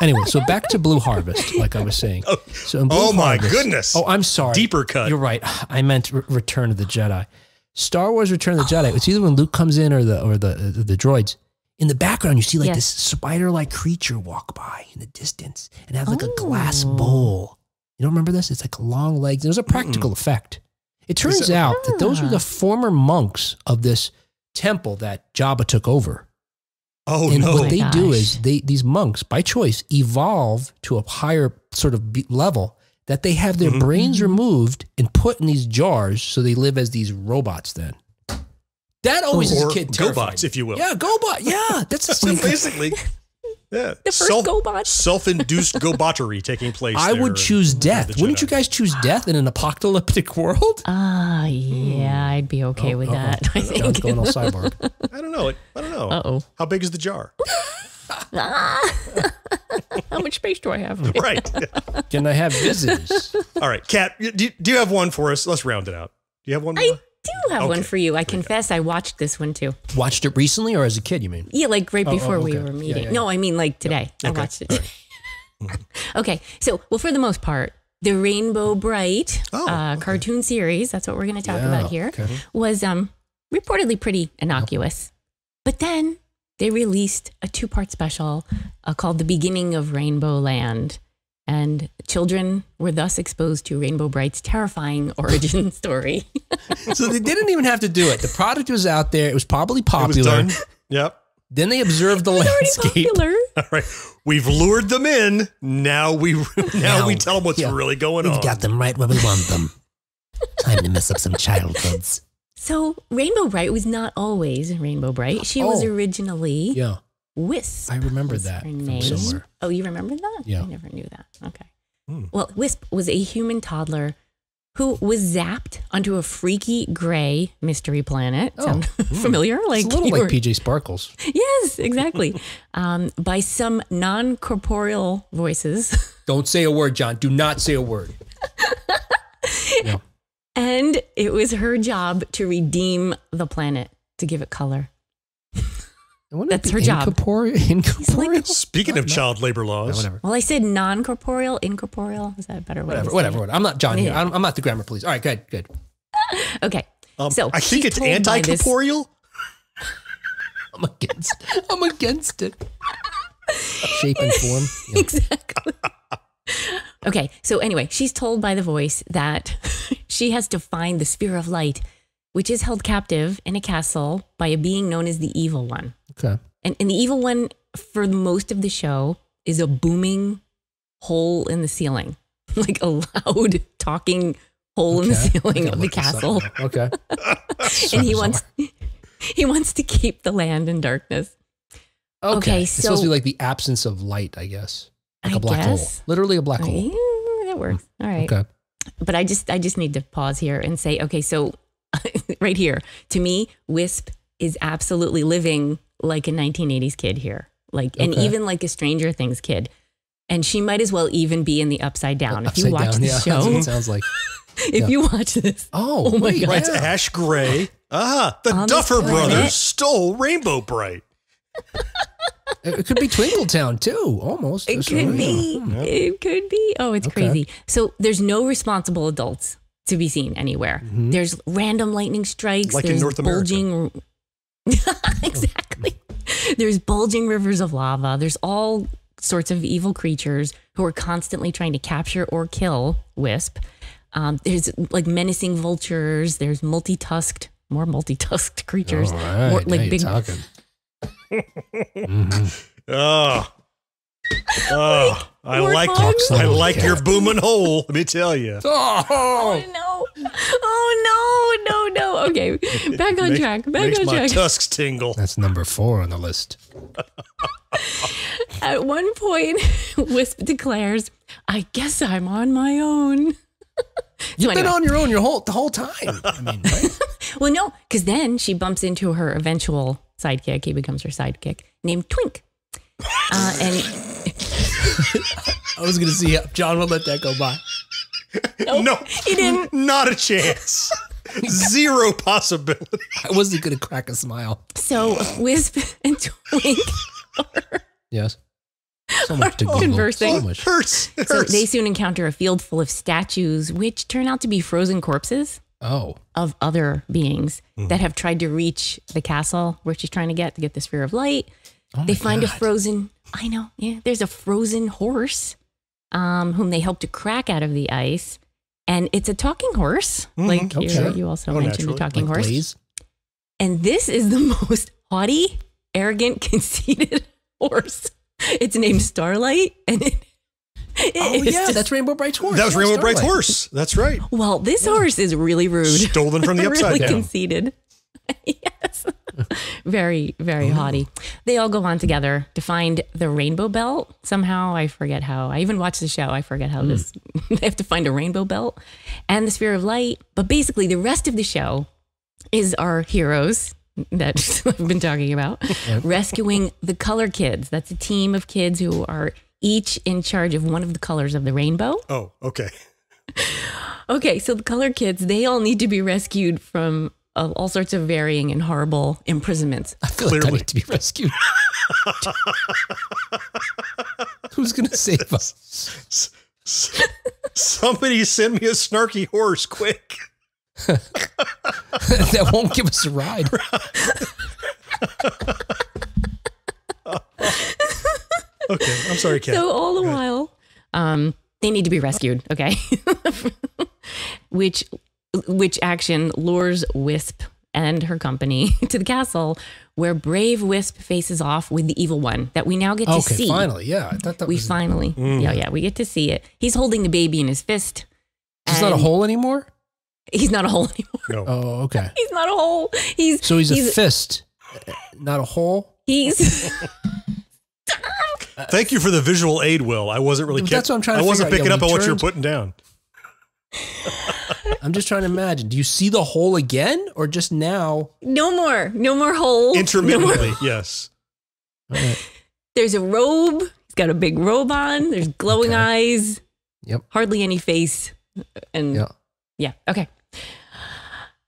[SPEAKER 2] Anyway, so back to Blue Harvest, like I was saying. So Blue
[SPEAKER 3] Oh my
[SPEAKER 2] Harvest-
[SPEAKER 3] goodness.
[SPEAKER 2] Oh, I'm sorry.
[SPEAKER 3] Deeper cut.
[SPEAKER 2] You're right. [sighs] I meant Re- Return of the Jedi. Star Wars: Return of the Jedi. It's either when Luke comes in or the or the the, the droids. In the background, you see like
[SPEAKER 4] Yes.
[SPEAKER 2] this spider-like creature walk by in the distance and have like a glass
[SPEAKER 4] Oh.
[SPEAKER 2] bowl. You don't remember this? It's like long legs. It was a practical effect. It turns
[SPEAKER 3] it-
[SPEAKER 2] out that those were
[SPEAKER 4] Ah.
[SPEAKER 2] the former monks of this temple that Jabba took over.
[SPEAKER 3] Oh
[SPEAKER 2] and
[SPEAKER 3] no.
[SPEAKER 2] what
[SPEAKER 4] my
[SPEAKER 2] they do is they these monks by choice evolve to a higher sort of level that they have their
[SPEAKER 3] Mhm.
[SPEAKER 2] brains removed and put in these jars so they live as these robots then. That always as
[SPEAKER 3] or
[SPEAKER 2] a kid terrified
[SPEAKER 3] GoBots,
[SPEAKER 2] me.
[SPEAKER 3] if you will.
[SPEAKER 2] Yeah, GoBot. Yeah, that's the
[SPEAKER 3] So
[SPEAKER 2] same.
[SPEAKER 3] basically, yeah,
[SPEAKER 4] The first GoBots.
[SPEAKER 3] self-induced GoBottery taking place.
[SPEAKER 2] I
[SPEAKER 3] there
[SPEAKER 2] would choose death. Wouldn't
[SPEAKER 3] Jedi.
[SPEAKER 2] you guys choose death in an apocalyptic world?
[SPEAKER 4] Ah, yeah, I'd be okay
[SPEAKER 2] Oh,
[SPEAKER 4] with
[SPEAKER 2] uh-oh.
[SPEAKER 4] that. I
[SPEAKER 2] Jon's
[SPEAKER 4] think.
[SPEAKER 2] going all cyborg.
[SPEAKER 3] I don't know. I don't know.
[SPEAKER 4] Uh oh.
[SPEAKER 3] How big is the jar? [laughs] [laughs]
[SPEAKER 4] How much space do I have? [laughs]
[SPEAKER 3] right.
[SPEAKER 2] Can I have visitors?
[SPEAKER 3] All right, Kat. Do, do you have one for us? Let's round it out. Do you have one more?
[SPEAKER 4] I do have one for you. I confess, I watched this one too.
[SPEAKER 2] Watched it recently or as a kid? You mean?
[SPEAKER 4] Yeah, like right
[SPEAKER 2] Oh, oh,
[SPEAKER 4] before we
[SPEAKER 2] okay.
[SPEAKER 4] were
[SPEAKER 2] Yeah,
[SPEAKER 4] meeting.
[SPEAKER 2] yeah,
[SPEAKER 4] No, I mean like today. I
[SPEAKER 3] Okay.
[SPEAKER 4] watched it. [laughs] okay, so well, for the most part, the Rainbow Brite
[SPEAKER 3] Oh,
[SPEAKER 4] uh,
[SPEAKER 3] okay.
[SPEAKER 4] cartoon series, that's what we're going to talk
[SPEAKER 2] Yeah,
[SPEAKER 4] about here,
[SPEAKER 2] okay.
[SPEAKER 4] was um reportedly pretty innocuous. But then they released a two-part special uh, called "The Beginning of Rainbow Land." And children were thus exposed to Rainbow Brite's terrifying [laughs] origin story. [laughs]
[SPEAKER 2] so they didn't even have to do it. The product was out there. It was probably
[SPEAKER 3] It was
[SPEAKER 2] popular.
[SPEAKER 3] done. Yep.
[SPEAKER 2] Then they observed the
[SPEAKER 4] Already
[SPEAKER 2] landscape.
[SPEAKER 4] popular. [laughs]
[SPEAKER 3] All right. We've lured them in. Now we now,
[SPEAKER 8] Now,
[SPEAKER 3] we tell them what's
[SPEAKER 2] yeah.
[SPEAKER 3] really going on.
[SPEAKER 8] We've got them right where we want them. Time to mess up some childhoods.
[SPEAKER 4] So Rainbow Brite was not always Rainbow Brite. She was
[SPEAKER 2] Oh.
[SPEAKER 4] originally
[SPEAKER 2] Yeah,
[SPEAKER 4] Wisp.
[SPEAKER 2] I remember that
[SPEAKER 4] her
[SPEAKER 2] from somewhere.
[SPEAKER 4] Oh, you remember that?
[SPEAKER 2] Yeah.
[SPEAKER 4] I never knew that. Okay.
[SPEAKER 3] Hmm.
[SPEAKER 4] Well, Wisp was a human toddler who was zapped onto a freaky gray mystery planet.
[SPEAKER 2] Oh,
[SPEAKER 4] Sound [laughs] familiar? Like
[SPEAKER 2] it's a little like
[SPEAKER 4] were-
[SPEAKER 2] PJ Sparkles. [laughs]
[SPEAKER 4] Yes, exactly. [laughs] um, by some non-corporeal voices.
[SPEAKER 2] Don't say a word, Jon. Do not say a word. Yeah.
[SPEAKER 4] And it was her job to redeem the planet, to give it color.
[SPEAKER 2] Wouldn't
[SPEAKER 4] That's her job.
[SPEAKER 2] Incorporeal. incorporeal?
[SPEAKER 3] Speaking of child labor
[SPEAKER 2] Yeah,
[SPEAKER 3] laws,
[SPEAKER 2] whatever.
[SPEAKER 4] Well, I said non-corporeal, incorporeal. Is that a better way?
[SPEAKER 2] Whatever,
[SPEAKER 4] to
[SPEAKER 2] whatever, whatever. I'm not Jon here. I'm, I'm not the grammar police. All right, good, good. [laughs]
[SPEAKER 4] Okay.
[SPEAKER 3] um,
[SPEAKER 4] So
[SPEAKER 3] I think it's
[SPEAKER 4] told by this-
[SPEAKER 3] anti-corporeal. [laughs]
[SPEAKER 2] I'm against. I'm against it. Shape and form. [laughs] Yeah.
[SPEAKER 4] exactly. okay, so anyway, she's told by the voice that she has to find the sphere of light, which is held captive in a castle by a being known as the evil one.
[SPEAKER 2] Okay.
[SPEAKER 4] And, and the evil one, for most of the show, is a booming hole in the ceiling, [laughs] like a loud [laughs] talking hole in the ceiling of the
[SPEAKER 2] gotta look this up
[SPEAKER 4] castle.
[SPEAKER 2] Okay. [laughs]
[SPEAKER 4] and he wants he wants to keep the land in darkness.
[SPEAKER 2] Okay.
[SPEAKER 4] Okay,
[SPEAKER 2] it's supposed to be like the absence of light, I guess. Like
[SPEAKER 4] I
[SPEAKER 2] a black
[SPEAKER 4] guess.
[SPEAKER 2] hole. Literally a black hole.
[SPEAKER 4] Yeah, that works. All right.
[SPEAKER 2] Okay.
[SPEAKER 4] but I just I just need to pause here and say, okay, so right here, to me, Wisp is absolutely living like a 1980s kid here, like and
[SPEAKER 2] Okay.
[SPEAKER 4] even like a Stranger Things kid, and she might as well even be in the Upside Down. if you watch
[SPEAKER 2] down,
[SPEAKER 4] the
[SPEAKER 2] yeah, that's what
[SPEAKER 4] show,
[SPEAKER 2] it sounds like. [laughs]
[SPEAKER 4] if
[SPEAKER 2] yeah.
[SPEAKER 4] you watch this,
[SPEAKER 2] Oh,
[SPEAKER 4] Oh my
[SPEAKER 2] wait,
[SPEAKER 4] God.
[SPEAKER 3] Right, it's ash gray. Ah, [laughs] the
[SPEAKER 4] On
[SPEAKER 3] Duffer
[SPEAKER 4] planet.
[SPEAKER 3] brothers stole Rainbow Brite.
[SPEAKER 2] It [laughs] it could be Twinkletown too, almost.
[SPEAKER 4] it
[SPEAKER 2] That's
[SPEAKER 4] could
[SPEAKER 2] right.
[SPEAKER 4] be, it could be. Oh, it's
[SPEAKER 2] Okay.
[SPEAKER 4] crazy. So there's no responsible adults to be seen anywhere.
[SPEAKER 2] Mm-hmm.
[SPEAKER 4] There's random lightning strikes.
[SPEAKER 3] Like in
[SPEAKER 4] there's
[SPEAKER 3] North America.
[SPEAKER 4] bulging, [laughs] exactly. There's bulging rivers of lava. There's all sorts of evil creatures who are constantly trying to capture or kill Wisp. Um, there's like menacing vultures. There's multi-tusked, more multi-tusked [laughs] creatures.
[SPEAKER 2] All right,
[SPEAKER 4] more,
[SPEAKER 2] now
[SPEAKER 4] like
[SPEAKER 2] you're
[SPEAKER 4] big.
[SPEAKER 2] talking. Mhm.
[SPEAKER 3] Oh. Oh, I
[SPEAKER 4] Warthogs.
[SPEAKER 3] like I like your booming hole. Let me tell you.
[SPEAKER 2] Oh,
[SPEAKER 4] Oh no! Oh no! No! No! Okay, back on
[SPEAKER 3] Make-
[SPEAKER 4] track. Back
[SPEAKER 3] makes
[SPEAKER 4] on
[SPEAKER 3] my
[SPEAKER 4] track.
[SPEAKER 3] tusks tingle.
[SPEAKER 2] that's number four on the list. [laughs]
[SPEAKER 4] At one point, [laughs] Wisp declares, "I guess I'm on my own." [laughs]
[SPEAKER 2] You've been
[SPEAKER 4] anyway.
[SPEAKER 2] on your own your whole the whole time. I mean, right?
[SPEAKER 4] Well, no, because then she bumps into her eventual sidekick. He becomes her sidekick, named Twink. Uh, and
[SPEAKER 2] I was gonna see if Jon would let that go by.
[SPEAKER 3] no,
[SPEAKER 4] he didn't.
[SPEAKER 3] not a chance. Zero possibility.
[SPEAKER 2] I wasn't gonna crack a smile.
[SPEAKER 4] So Wisp and Twink
[SPEAKER 2] Yes. So much to Google.
[SPEAKER 4] Conversing.
[SPEAKER 2] So much.
[SPEAKER 3] hurts. It
[SPEAKER 4] So they soon encounter a field full of statues, which turn out to be frozen corpses
[SPEAKER 2] Oh.
[SPEAKER 4] of other beings
[SPEAKER 2] Mm-hmm.
[SPEAKER 4] that have tried to reach the castle where she's trying to get to get the sphere of light.
[SPEAKER 2] Oh
[SPEAKER 4] they
[SPEAKER 2] my
[SPEAKER 4] find a frozen, I know, yeah, there's a frozen horse um, whom they help to crack out of the ice. And it's a talking horse, like you-
[SPEAKER 2] okay.
[SPEAKER 4] you, also
[SPEAKER 3] Oh,
[SPEAKER 4] mentioned the talking
[SPEAKER 2] Like
[SPEAKER 4] horse.
[SPEAKER 2] Blaze?
[SPEAKER 4] And this is the [laughs] most haughty, arrogant, [laughs] conceited horse. It's named Starlight, and it, it
[SPEAKER 2] Oh,
[SPEAKER 4] is
[SPEAKER 2] yeah.
[SPEAKER 4] just-
[SPEAKER 2] That's Rainbow Brite's horse.
[SPEAKER 3] that was
[SPEAKER 2] Yeah,
[SPEAKER 3] Rainbow
[SPEAKER 2] Brite's
[SPEAKER 3] horse. That's right.
[SPEAKER 4] well, this horse is really rude.
[SPEAKER 3] Stolen from the [laughs] upside
[SPEAKER 4] really
[SPEAKER 3] down.
[SPEAKER 4] conceited. yes. [laughs] very, very oh. haughty. They all go on together to find the rainbow belt. Somehow, I forget how. I even watched the show. I forget how hmm. this. [laughs] they have to find a rainbow belt and the sphere of light. But basically, the rest of the show is our heroes that [laughs] I've been talking about rescuing the color kids. That's a team of kids who are each in charge of one of the colors of the rainbow.
[SPEAKER 3] Oh, okay.
[SPEAKER 4] Okay, so the color kids, they all need to be rescued from uh, all sorts of varying and horrible imprisonments.
[SPEAKER 2] I feel like I
[SPEAKER 3] Clearly.
[SPEAKER 2] need to be rescued. [laughs] Who's going to save us?
[SPEAKER 3] Somebody send me a snarky horse, quick. [laughs]
[SPEAKER 2] that won't give us a ride. [laughs]
[SPEAKER 3] Okay, I'm sorry, Kat.
[SPEAKER 4] So all the while, um, they need to be rescued. Okay, which which action lures Wisp and her company [laughs] to the castle, where brave Wisp faces off with the evil one that we now get to
[SPEAKER 2] Okay,
[SPEAKER 4] see.
[SPEAKER 2] finally. Yeah. I thought that
[SPEAKER 4] we
[SPEAKER 2] was.
[SPEAKER 4] finally, yeah, yeah, we get to see it. He's holding the baby in his fist.
[SPEAKER 2] He's not a hole anymore?
[SPEAKER 4] He's not a hole anymore.
[SPEAKER 3] no.
[SPEAKER 2] Oh, okay. [laughs]
[SPEAKER 4] He's not a hole. He's
[SPEAKER 2] So he's a fist, uh, not a hole?
[SPEAKER 4] he's [laughs]
[SPEAKER 3] Thank you for the visual aid, Will. I wasn't really.
[SPEAKER 2] That's what I'm trying to
[SPEAKER 3] I wasn't
[SPEAKER 2] figure out.
[SPEAKER 3] picking
[SPEAKER 2] Yeah,
[SPEAKER 3] up on
[SPEAKER 2] we
[SPEAKER 3] what you're putting down. [laughs]
[SPEAKER 2] I'm just trying to imagine. Do you see the hole again or just now?
[SPEAKER 4] no more, no more hole.
[SPEAKER 3] Intermittently, yes.
[SPEAKER 2] All right.
[SPEAKER 4] There's a robe. He's got a big robe on. There's glowing
[SPEAKER 2] Okay.
[SPEAKER 4] eyes.
[SPEAKER 2] Yep.
[SPEAKER 4] Hardly any face. And
[SPEAKER 2] Yeah.
[SPEAKER 4] yeah, okay.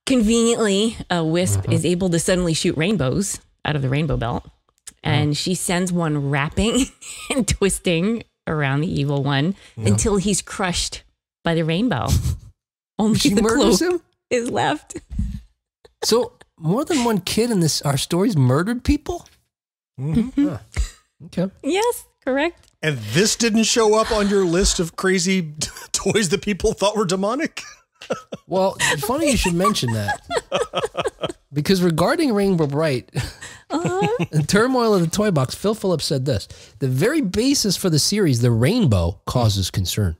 [SPEAKER 4] Conveniently, a wisp
[SPEAKER 2] Mm-hmm.
[SPEAKER 4] is able to suddenly shoot rainbows out of the rainbow belt. And she sends one wrapping [laughs] and twisting around the evil one until he's crushed by the rainbow. [laughs] Only
[SPEAKER 2] She
[SPEAKER 4] the
[SPEAKER 2] murders
[SPEAKER 4] cloak
[SPEAKER 2] him?
[SPEAKER 4] is left. [laughs]
[SPEAKER 2] So more than one kid in this our stories murdered people?
[SPEAKER 3] Mm-hmm.
[SPEAKER 2] Huh. Okay.
[SPEAKER 4] Yes, correct.
[SPEAKER 3] And this didn't show up on your list of crazy [laughs] toys that people thought were demonic.
[SPEAKER 2] Well, funny you should mention that. Because regarding Rainbow Brite, in Turmoil of the Toy Box, Phil Phillips said this The very basis for the series, the rainbow, causes concern.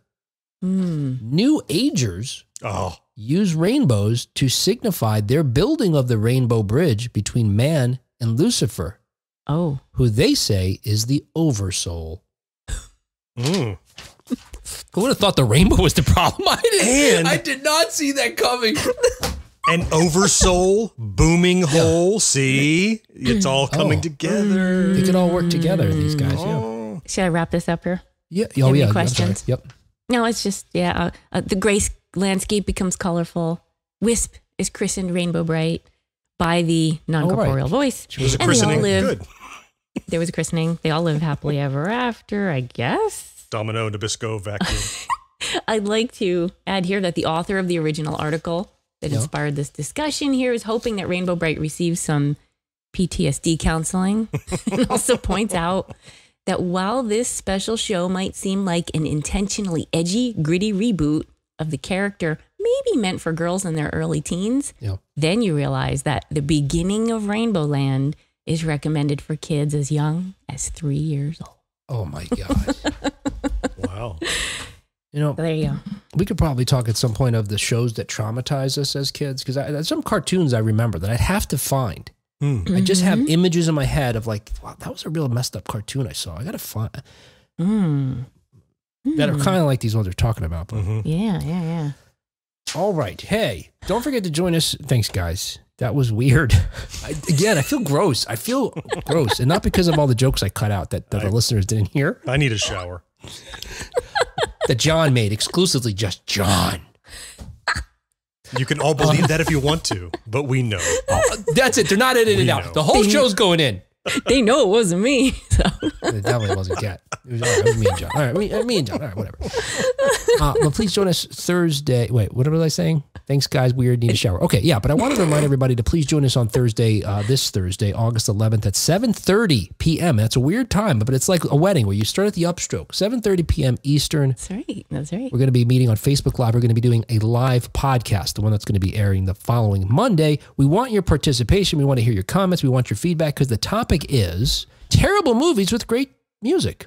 [SPEAKER 2] New agers
[SPEAKER 3] Oh,
[SPEAKER 2] use rainbows to signify their building of the rainbow bridge between man and Lucifer,
[SPEAKER 4] Oh,
[SPEAKER 2] who they say is the oversoul.
[SPEAKER 3] mm.
[SPEAKER 2] Who would have thought the rainbow was the problem? [laughs] I, didn't,
[SPEAKER 3] And-
[SPEAKER 2] I did not see that coming. [laughs]
[SPEAKER 3] an oversoul, booming hole. See, it's all coming
[SPEAKER 2] Oh.
[SPEAKER 3] together.
[SPEAKER 2] They can all work together, these guys. Yeah.
[SPEAKER 3] Oh,
[SPEAKER 4] should I wrap this up here?
[SPEAKER 2] Yeah.
[SPEAKER 4] you
[SPEAKER 2] Oh,
[SPEAKER 4] have any
[SPEAKER 2] yeah.
[SPEAKER 4] Questions?
[SPEAKER 2] Yep.
[SPEAKER 4] No, it's just yeah. Uh, uh, the gray landscape becomes colorful. Wisp is christened Rainbow Brite by the non-corporeal voice.
[SPEAKER 3] it was a
[SPEAKER 4] And they all
[SPEAKER 3] christening.
[SPEAKER 4] live-
[SPEAKER 3] Good. [laughs]
[SPEAKER 4] There was a christening. They all live happily ever after, I guess.
[SPEAKER 3] Domino, Nabisco, vacuum. [laughs]
[SPEAKER 4] I'd like to add here that the author of the original article that
[SPEAKER 2] Yeah.
[SPEAKER 4] inspired this discussion here is hoping that Rainbow Brite receives some PTSD counseling [laughs] and also points out that while this special show might seem like an intentionally edgy, gritty reboot of the character maybe meant for girls in their early teens,
[SPEAKER 2] Yeah.
[SPEAKER 4] then you realize that the beginning of Rainbow Land is recommended for kids as young as three years old.
[SPEAKER 2] Oh my god. [laughs]
[SPEAKER 3] Wow.
[SPEAKER 2] you know,
[SPEAKER 4] there you go.
[SPEAKER 2] we could probably talk at some point of the shows that traumatize us as kids because there's some cartoons I remember that I'd have to find.
[SPEAKER 3] Hmm.
[SPEAKER 2] I just have images in my head of like, wow, that was a real messed up cartoon I saw. I gotta find
[SPEAKER 4] Mm.
[SPEAKER 2] that are kind of like these ones they're talking about. But
[SPEAKER 3] Mhm.
[SPEAKER 4] Yeah, yeah, yeah.
[SPEAKER 2] all right, hey, don't forget to join us. Thanks, guys. That was weird. [laughs] I, again, I feel gross. I feel gross, and not because of all the jokes I cut out that, that the listeners didn't hear.
[SPEAKER 3] I need a shower. [laughs]
[SPEAKER 2] That Jon made exclusively just Jon.
[SPEAKER 3] You can all believe that if you want to, but we know.
[SPEAKER 2] That's it. They're not edited
[SPEAKER 3] We
[SPEAKER 2] out.
[SPEAKER 3] know.
[SPEAKER 2] The whole show's going in.
[SPEAKER 4] They know it wasn't me. So
[SPEAKER 2] It definitely wasn't Kat. It was, all right, it was me and Jon. All right, me, uh, me and Jon. All right, whatever. Uh, but please join us Thursday. Wait, what was I saying? Thanks, guys. Weird. Need a shower. Okay, yeah. But I wanted to remind everybody to please join us on Thursday, uh, this Thursday, August 11th at 7:30 p.m. That's a weird time, but it's like a wedding where you start at the upstroke. 7:30 p.m. Eastern.
[SPEAKER 4] that's right. That's right.
[SPEAKER 2] We're going to be meeting on Facebook Live. We're going to be doing a live podcast, the one that's going to be airing the following Monday. We want your participation. We want to hear your comments. We want your feedback because the topic is terrible movies with great music.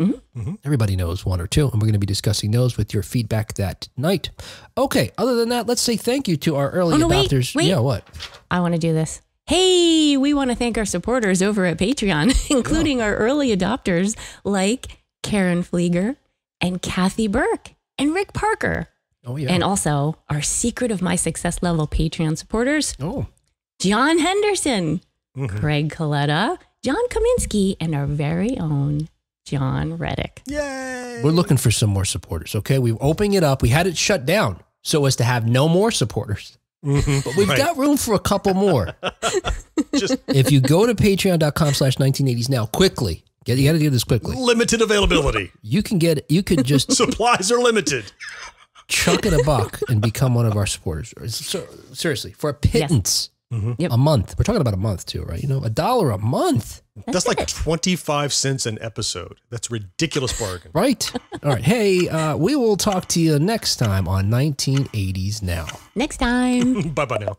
[SPEAKER 2] Mm-hmm. Mm-hmm. Everybody knows one or two, and we're going to be discussing those with your feedback that night. Okay, other than that, let's say thank you to our early
[SPEAKER 4] Oh, no,
[SPEAKER 2] adopters.
[SPEAKER 4] wait.
[SPEAKER 2] Yeah, what?
[SPEAKER 4] I want to do this. Hey, we want to thank our supporters over at Patreon, [laughs] including our early adopters like Karen Flieger and Kathy Burke and Rick Parker.
[SPEAKER 2] Oh, yeah.
[SPEAKER 4] And also our secret of my success level Patreon supporters,
[SPEAKER 2] oh,
[SPEAKER 4] John Henderson,
[SPEAKER 2] Mm-hmm.
[SPEAKER 4] Craig Coletta, John Kaminsky, and our very own John Reddick.
[SPEAKER 3] Yay!
[SPEAKER 2] we're looking for some more supporters. Okay, we're opening it up. We had it shut down so as to have no more supporters.
[SPEAKER 3] Mhm.
[SPEAKER 2] But we've
[SPEAKER 3] Right.
[SPEAKER 2] got room for a couple more. [laughs]
[SPEAKER 3] Just
[SPEAKER 2] if you go to patreon.com slash 1980s now, quickly, get, you got to do this quickly.
[SPEAKER 3] limited availability.
[SPEAKER 2] You can get, you could just [laughs]
[SPEAKER 3] Supplies are limited.
[SPEAKER 2] chuck in a buck and become one of our supporters. So, seriously, for a pittance
[SPEAKER 4] Yep.
[SPEAKER 2] a month. We're talking about a month too, right? You know, a dollar a month,
[SPEAKER 3] That's, like 25 cents an episode. That's a ridiculous bargain. [laughs]
[SPEAKER 2] right? All right. Hey, uh, we will talk to you next time on 1980s now. [laughs]
[SPEAKER 4] Next time.
[SPEAKER 3] bye bye now.